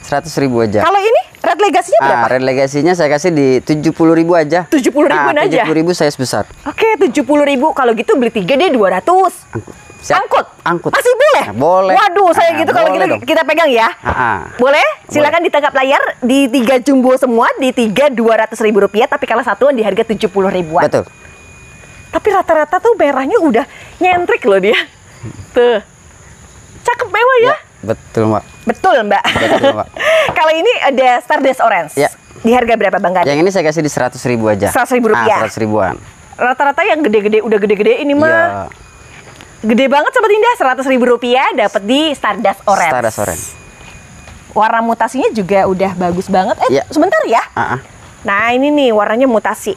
100 ribu aja. Kalau ini red legasinya berapa? Ah, red legasinya saya kasih di 70 ribu aja. 70 ribuan ah, aja? 70 ribu saya sebesar. Oke, 70 ribu. Kalau gitu beli tiga deh 200. Angkut. Siap. Angkut? Angkut. Masih boleh? Nah, boleh. Waduh, saya Ah, gitu kalau gitu dong. kita pegang ya. Ah, ah. Boleh? Silakan ditangkap layar di tiga jumbo semua di tiga dua ratus ribu rupiah. Tapi kalau satuan di harga 70 ribuan. Betul. Tapi rata-rata tuh merahnya udah nyentrik loh dia. Tuh. Cakep mewah ya. Ya, betul, Mbak. Betul mbak. Betul, Mbak. kalau ini ada Stardust Orange. Ya. Di harga berapa Bang Gadi? Yang ini saya kasih di 100 ribu aja. 100.000 rupiah. Ah, 100 ribuan. Rata-rata yang gede-gede, udah gede-gede ini mah. Iya. Gede banget Sobat Indah, 100 ribu rupiah dapat di Stardust Orange. Stardust Orange. Warna mutasinya juga udah bagus banget. Eh, Iya. sebentar ya. Ah, ah. Nah, ini nih warnanya mutasi.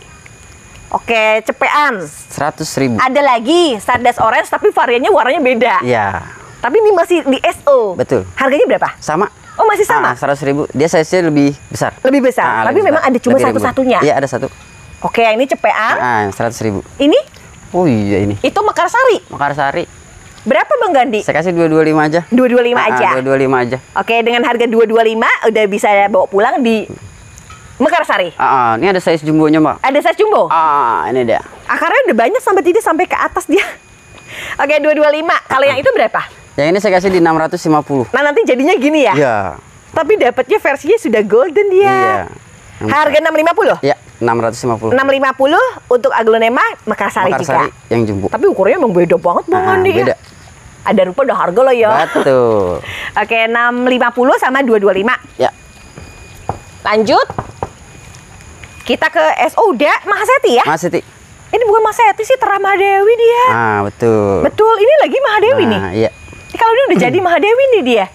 Oke, cepean. 100 ribu. Ada lagi Stardust Orange tapi variannya warnanya beda. Iya. Tapi ini masih di SO. Betul. Harganya berapa? Sama. Oh, masih sama? Ah, 100 ribu. Dia size-nya lebih besar. Lebih besar. Ah, tapi lebih memang besar. ada cuma satu-satunya. Iya, ada satu. Oke, yang ini cepean. Ah, 100 ribu. Ini Oh iya ini. itu Mekarsari. Mekarsari. Berapa Bang Gandhi? Saya kasih 225 aja. 225 Ah, aja. 225 aja. Oke, dengan harga 225 udah bisa bawa pulang di Mekarsari. Ah, ah, ini ada size jumbonya, Mbak. Ada size jumbo. Ah, ini dia. Akarnya udah banyak sampai tidak sampai ke atas dia. Oke, 225. Kalau yang itu berapa? Yang ini saya kasih di 650. Nah, nanti jadinya gini ya. Iya. Tapi dapatnya versinya sudah golden dia. Iya. Harga 650. Iya, 650. 650 untuk aglonema Mekarsari, Mekarsari juga. yang jumbo. Tapi ukurannya emang beda banget Bang Ah, Andi ya. beda. Ada rupa ada harga loh ya. Betul. Oke, 650 sama 225. Ya. Lanjut. Kita ke SO udah Mahaseti ya. Mas Siti. Ini bukan Mahaseti sih, Terah Mahadewi dia. Ah, betul. Betul, ini lagi Mahadewi nih. Nah, iya. Ini Kalau ini udah jadi Mahadewi nih dia.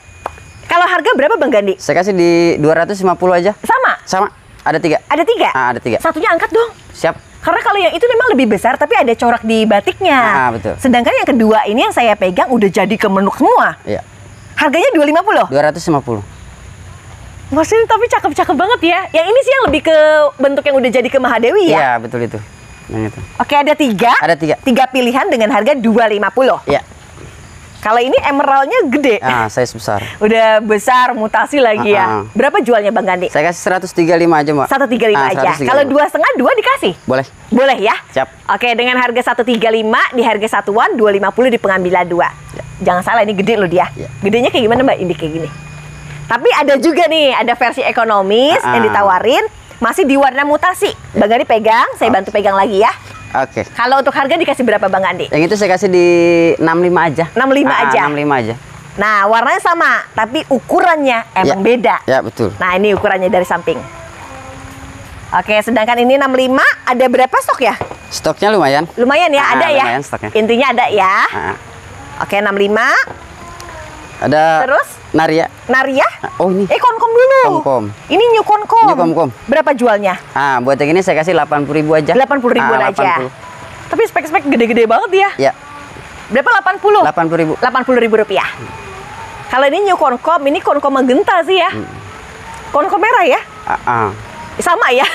Kalau harga berapa Bang Gandhi? Saya kasih di 250 aja. Sama. Sama. Ada tiga. Ada tiga. Ah, ada tiga. Satunya angkat dong. Siap. Karena kalau yang itu memang lebih besar tapi ada corak di batiknya. Ah, betul. Sedangkan yang kedua ini yang saya pegang udah jadi kemenuk semua. Iya. Harganya 250. 250. Mas ini tapi cakep-cakep banget ya. Yang ini sih yang lebih ke bentuk yang udah jadi ke Mahadewi ya. Iya, betul itu. Yang itu. Oke, ada tiga. Ada tiga. Tiga pilihan dengan harga 250. Iya. Kalau ini emeraldnya gede. Ah, size besar. Udah besar, mutasi lagi ya. Ah, ah. Berapa jualnya Bang Gandhi? Saya kasih 135 aja, Mbak. 135 Ah, aja. 135. Kalau dua setengah, dua dikasih? Boleh. Boleh ya? Siap. Oke, dengan harga 135 di harga satuan 250 di pengambilan dua. Jangan salah ini gede loh dia. Ya. Gedenya kayak gimana Mbak? Ini kayak gini. Tapi ada juga nih, ada versi ekonomis Ah. yang ditawarin masih di warna mutasi. Bang Andi pegang, saya bantu pegang lagi ya. Oke. Kalau untuk harga dikasih berapa Bang Andi? Yang itu saya kasih di 65 aja. 65 Ah, aja. 65 aja. Nah, warnanya sama, tapi ukurannya emang Ya. beda. Ya, betul. Nah, ini ukurannya dari samping. Oke, sedangkan ini 65 ada berapa stok ya? Stoknya lumayan. Lumayan ya, Ah, ada ya. lumayan stoknya. Intinya ada ya. Ah, Oke, 65. ada Terus? Naria. Naria? Oh, ini. Eh, konkom dulu. Konkom. Ini new konkom. New konkom. Berapa jualnya? Ah, buat yang ini saya kasih 80 ribu aja. 80 ribuan Ah, aja. 80. Tapi spek-spek gede-gede banget ya. Ya, Berapa 80? 80 ribu. 80 ribu rupiah. Kalau ini new konkom, ini konkom magenta sih ya. Hmm. Konkom merah ya? Ah, ah. Sama ya.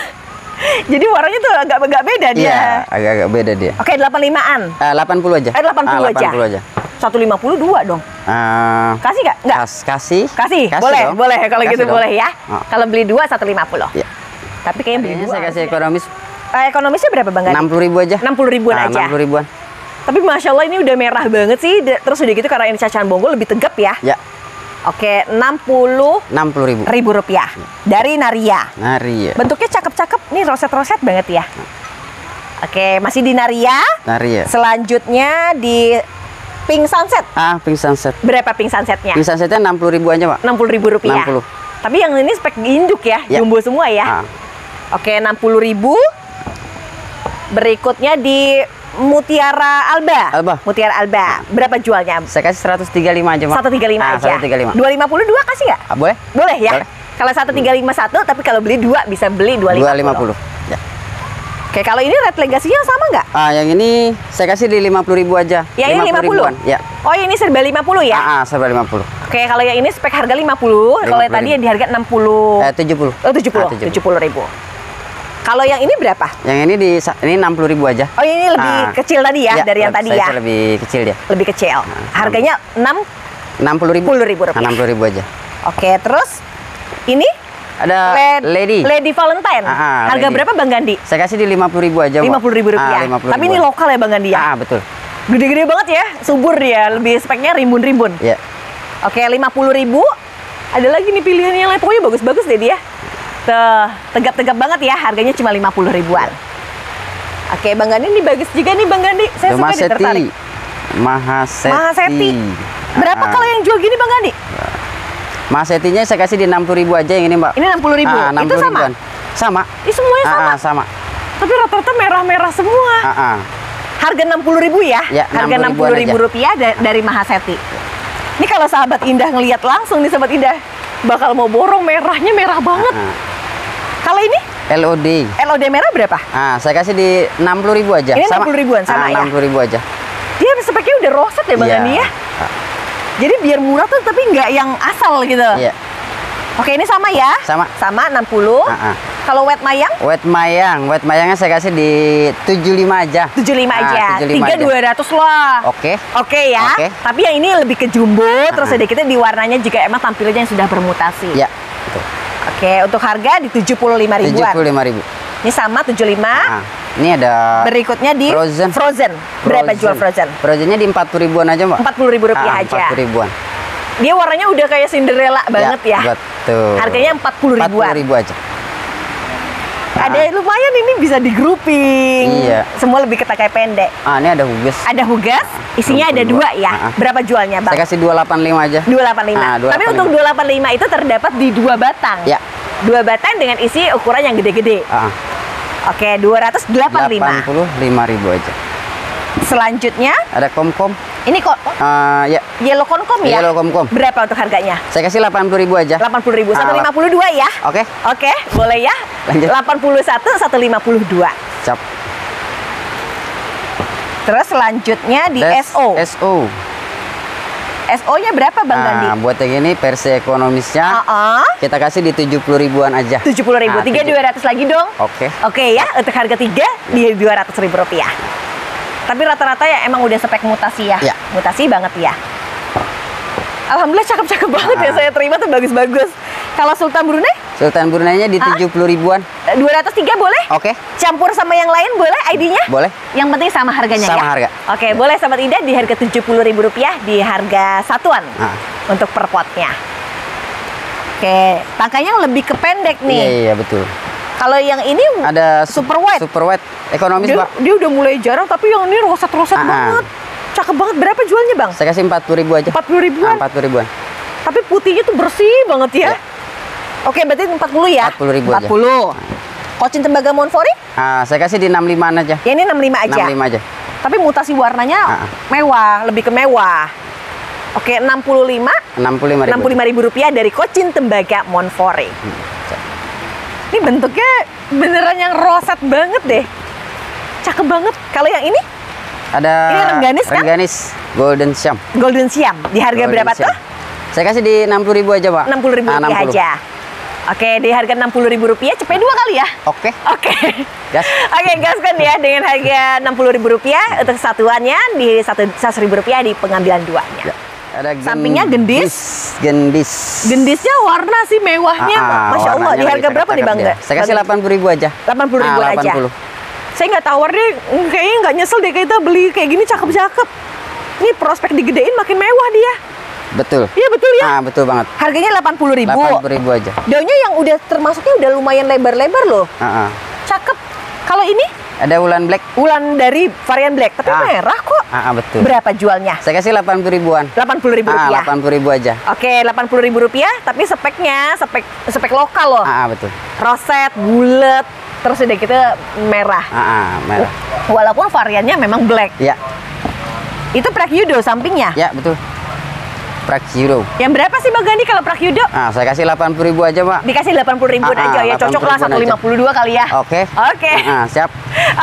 Jadi warnanya tuh agak-agak beda dia. Iya, agak-agak beda dia. Oke, 85-an. Ah, 80 aja. Eh, 80 Ah, aja. 80 aja. 150 dua dong. Eh, Kasih nggak? Nggak. kas- kasih. Kasih, boleh, dong. boleh kalau Kasih gitu dong. boleh ya. Oh. Kalau beli dua 150. Iya. Tapi kayaknya beli dua. saya kasih ekonomis Eh, ekonomisnya berapa Bang Gani? 60 ribu aja. 60 ribuan Ah, aja. 60 ribuan. Tapi Masya Allah ini udah merah banget sih. Terus udah gitu karena ini cacahan bonggol lebih tegap ya. Ya, Oke, 60 60 ribu. ribu rupiah. Dari Naria. Nari ya. Bentuknya cakep-cakep. Nih roset-roset banget ya. Oke, masih di Naria. Nari ya. Selanjutnya di Pink Sunset. Ah, pink sunset. Berapa Pink Sunsetnya? Pink sunsetnya 60 ribu aja, Pak. 60 ribu rupiah. 60. Tapi yang ini spek induk ya, Ya. jumbo semua ya. Ah, Oke, 60 ribu. Berikutnya di Mutiara Alba. Alba. Mutiara Alba. Berapa jualnya? saya kasih 135 aja, Pak. 135 Ah, aja. 135. 252 kasih nggak? Ah, boleh? Boleh ya? Boleh. Kalau 135 tapi kalau beli dua bisa beli 250. 250. Ya. Oke, kalau ini red legacy-nya sama nggak? Ah, yang ini saya kasih di 50 ribu aja. Yang ini 50? ribuan. Ya. Oh, ini serba 50 ya? Ah, ah, serba 50. Oke, kalau yang ini spek harga 50, kalau yang 50 tadi yang di harga 60. Eh, 70. oh, 70. Ah, 70. 70 ribu. Kalau yang ini berapa? Yang ini di ini 60 ribu aja. Oh, ini lebih Ah. kecil tadi ya, dari yang tadi ya? lebih kecil dia. Lebih kecil. Harganya 6. 60 ribu. 60 ribu rupiah. 60 ribu aja. Oke, terus ini Ada lady. Lady Valentine. Ah, ah, Harga lady. berapa Bang Gandhi? Saya kasih di 50 ribu aja, Pak. 50 ribu rupiah. Ah, 50 Tapi ini lokal ya Bang Gandhi ya? Ah, betul. Gede-gede banget ya, subur dia, lebih speknya rimbun-rimbun. Ya. Oke, 50 ribu. Ada lagi nih pilihan yang lain, pokoknya bagus-bagus deh dia. Tuh, tegap-tegap banget ya, harganya cuma 50 ribuan. Oke, Bang Gandhi ini bagus juga nih Bang Gandhi. Saya suka nih tertarik. Mahaseti. Mahaseti. Berapa Ah, kalau yang jual gini Bang Gandhi? Mahasetinya saya kasih di 60 ribu aja yang ini, Mbak. Ini 60 ribu. Ah, Itu 60 sama? ribuan. Sama. Ini semuanya Ah, sama. ah, sama. Tapi rata-rata merah-merah semua. Ah, ah. Harga 60 ribu ya? Ya, Harga 60 60 ribu ribuan rupiah da- dari Mahaseti. Ini kalau sahabat Indah ngelihat langsung nih sahabat Indah, bakal mau borong merahnya merah banget. Ah, Kalau ini LOD. LOD merah berapa? Ah, saya kasih di 60 ribu aja. Ini 60 ribuan, sama ah, ya? 60 ribu aja. Dia speknya udah roset ya Bang Iya. Andi ya? Ah, Jadi biar murah tuh tapi nggak yang asal gitu. Iya. Oke ini sama ya? Sama. Sama 60. Ah, ah. Kalau wet mayang Wet mayang, wet mayangnya saya kasih di 75 aja. 75 Ah, aja. 75 Tiga aja. 200 lah. Oke. Oke ya. Oke. Tapi yang ini lebih ke jumbo, terus Ah. sedikitnya di warnanya juga emang tampilnya yang sudah bermutasi. Ya, betul. Oke, untuk harga di 75 ribuan. 75 ribu. Ini sama 75. Ah, ini ada Berikutnya di Frozen. Frozen. Berapa jual Frozen? Frozennya di 40 ribuan aja, Mbak. 40 ribu rupiah Ah, aja. 40 ribuan. Dia warnanya udah kayak Cinderella banget ya. Betul. Harganya 40 ribuan. 40 ribu aja. Ada lumayan ini bisa di grouping. Iya. Semua lebih ketakai pendek. Ah, ini ada huges. Ada hugas, isinya ada 22. dua ya. Ah, ah. Berapa jualnya, Bang? Saya kasih 285 aja. 285. Ah, Tapi 285. untuk 285 itu terdapat di dua batang. Ya. Dua batang dengan isi ukuran yang gede-gede. Ah, Oke, 285. 85 ribu aja. Selanjutnya, Ada komkom. Ini kok Ah, ya. yellow concom ya? Yellow comcom. Berapa untuk harganya? Saya kasih 80 ribu aja. 80 ribu, Ah, 152 ya? Oke, Oke, boleh ya? Lanjut. 81, 152. cap. Terus selanjutnya di Das- SO. SO. SO-nya berapa Bang Gandhi? Nah, buat yang ini versi ekonomisnya Ah, kita kasih di 70 ribuan aja. 70 ribu. Ah, Tiga tujuh- 200 lagi dong. Oke. Oke ya, untuk harga tiga di 200 ribu rupiah. Tapi rata-rata ya emang udah spek mutasi ya. Ya. Mutasi banget ya. Alhamdulillah cakep-cakep banget ya Ah. saya terima tuh bagus-bagus. Kalau Sultan Brunei Sultan Brunei-nya di Ah. 70 ribuan. eh, 203 boleh? Oke. Campur sama yang lain boleh ID-nya? Boleh. Yang penting sama harganya Sama ya. harga. Oke, boleh Sobat Ida di harga 70 ribu rupiah di harga satuan Ah. untuk per potnya. Oke, tangkanya lebih ke pendek nih. Iya, iya, betul. Kalau yang ini Ada Super wet. Super wet. Ekonomis, dia, Pak. dia udah mulai jarang tapi yang ini roset-roset Ah, ah. banget. Cakep banget. Berapa jualnya, Bang? Saya kasih 40 ribu aja. 40 ribuan. Ah, 40 ribuan. Tapi putihnya tuh bersih banget ya. Iya. Oke, berarti 40 ya? 40 ribu aja. 40. Kocin tembaga Monfori? Ah, saya kasih di 65 aja. Ya ini 65 aja. 65 aja. Tapi mutasi warnanya Ah, ah. mewah, lebih ke mewah. Oke, 65 65 ribu. 65 ribu rupiah dari Kocin Tembaga Monfori. Ini bentuknya beneran yang roset banget deh. Cakep banget. Kalau yang ini Ada Ini Rengganis kan? Rengganis Golden Siam. Golden Siam di harga Golden berapa Siam. tuh? Saya kasih di 60 ribu aja, Pak. 60 ribu Ah, rupiah 60. aja. Oke, di harga Rp60.000 cepet dua kali ya. Oke. Oke. Gas. Oke, gaskan ya dengan harga Rp60.000 untuk satuannya di satu Rp100.000 di pengambilan duanya. Ya. Ada gen- Sampingnya gendis. Gendis. Gendisnya warna sih mewahnya, Ah, ah, masya Allah. Di harga berapa nih bang? Saya kasih delapan puluh ribu aja. 80.000 Ah, aja. 80. Saya nggak tawar deh, kayaknya nggak nyesel deh kita beli kayak gini cakep-cakep. Ini prospek digedein makin mewah dia. Betul. Iya betul ya. Ah, betul banget. Harganya 80.000. Delapan puluh ribu aja. Daunnya yang udah termasuknya udah lumayan lebar-lebar loh. Ah, ah. Cakep. Kalau ini Ada ulan black. ulan dari varian black, tapi Ah. merah kok. Ah, ah, betul. Berapa jualnya? Saya kasih delapan puluh ribuan. Rp80.000 Ah, rupiah. delapan puluh ribu aja. Oke, Rp80.000 tapi speknya spek spek lokal loh. Ah, ah, betul. Roset, bulat, terus udah gitu merah. Ah, ah, merah. Walaupun variannya memang black. Ya, Itu Prakyudo sampingnya. ya betul. Prakyudo. Yang berapa sih Bang Gandhi kalau Prakyudo? Ah, saya kasih delapan puluh ribu aja, Pak. Dikasih 80 ribu Ah, aja ah, ya, cocok lah 80.000 aja. 152 kali ya. Oke. Oke. Ah, ah, siap.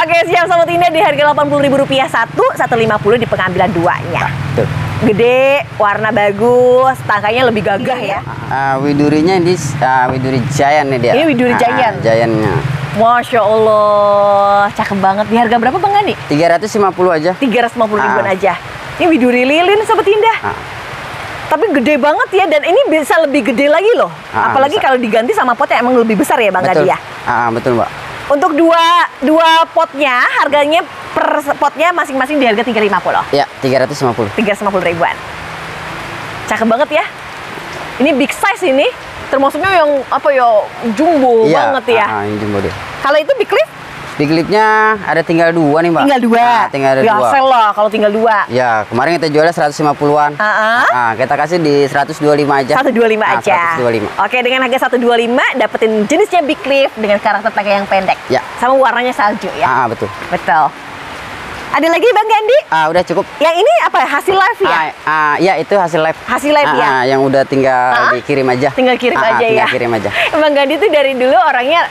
Oke, siap Sobat Indah di harga 80 ribu rupiah satu, 150 di pengambilan duanya. Tuh. Gede, warna bagus, tangkainya lebih gagah ya. Ah, widurinya ini ah, widuri giant nih dia. Ini widuri Ah, giant. Giantnya. Masya Allah, cakep banget. Di harga berapa Bang Gandhi? 350 aja. 350 ribuan Ah. aja. Ini widuri lilin Sobat Indah. Ah. Tapi gede banget ya dan ini bisa lebih gede lagi loh. Ah, Apalagi bisa. kalau diganti sama pot yang emang lebih besar ya Bang betul. Gandhi ya. Ah, ah, betul, Mbak. Untuk dua dua potnya harganya per potnya masing-masing di harga 350. Ya, 350. 350 ribuan. Cakep banget ya. Ini big size ini. Termasuknya yang apa ya jumbo banget ya. Ah, ah, ini jumbo dia. Kalau itu big lift Big lipnya ada tinggal dua nih, Mbak. tinggal dua. Ah, tinggal ada ya, dua. sel lah kalau tinggal dua. Ya, kemarin kita jualnya 150-an. Ah, ah. Ah, kita kasih di 125 aja. 125 Ah, aja. 125. Oke, dengan harga 125 dapetin jenisnya big lift dengan karakter pakai yang pendek. Ya. Sama warnanya salju ya. Ah, betul. Betul. Ada lagi Bang Gandhi? Ah, udah cukup. Yang ini apa ya? Hasil live ya? Ah, ah, ya itu hasil live. Hasil live Ah, ya? ah, yang udah tinggal Ah, dikirim aja. Tinggal kirim Ah, ah, aja ya. tinggal kirim aja. Bang Gandhi tuh dari dulu orangnya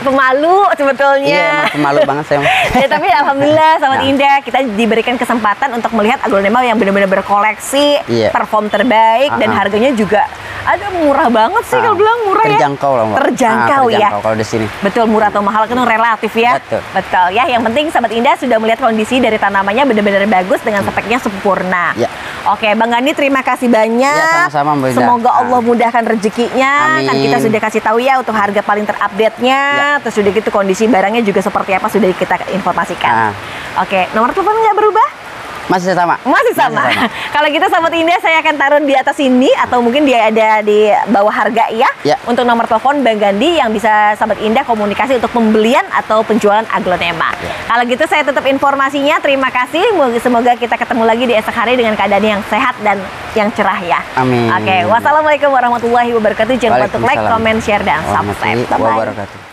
pemalu sebetulnya. Iya, emang pemalu banget saya. ya tapi alhamdulillah Sahabat Nah. Indah kita diberikan kesempatan untuk melihat aglonema yang benar-benar berkoleksi, Iya. perform terbaik dan Ah, ah. harganya juga ada murah banget sih Ah, kalau bilang murah ya. terjangkau lah, Mbak. Terjangkau Ah, ya. terjangkau kalau di sini. Betul murah atau mahal kan relatif ya. Betul. ya. Yang penting Sahabat Indah sudah melihat kondisi dari tanamannya benar-benar bagus dengan speknya sempurna. Ya. Oke, Bang Gandhi terima kasih banyak. Ya, sama-sama. Semoga Ah. Allah mudahkan rezekinya. Kan Amin. kita sudah kasih tahu ya untuk harga paling terupdate-nya. Ya. Terus sudah gitu kondisi barangnya juga seperti apa sudah kita informasikan. Ah. Oke, nomor telepon nggak berubah? Masih sama. Masih sama. Kalau gitu sahabat Indah saya akan taruh di atas ini atau mungkin dia ada di bawah harga ya. Ya. Untuk nomor telepon Bang Gandhi yang bisa sahabat Indah komunikasi untuk pembelian atau penjualan aglonema. Ya. Kalau gitu saya tutup informasinya. Terima kasih. Semoga kita ketemu lagi di esok hari dengan keadaan yang sehat dan yang cerah ya. Amin. Oke, wassalamualaikum warahmatullahi wabarakatuh. Jangan lupa untuk like, comment, share dan subscribe. Bye bye.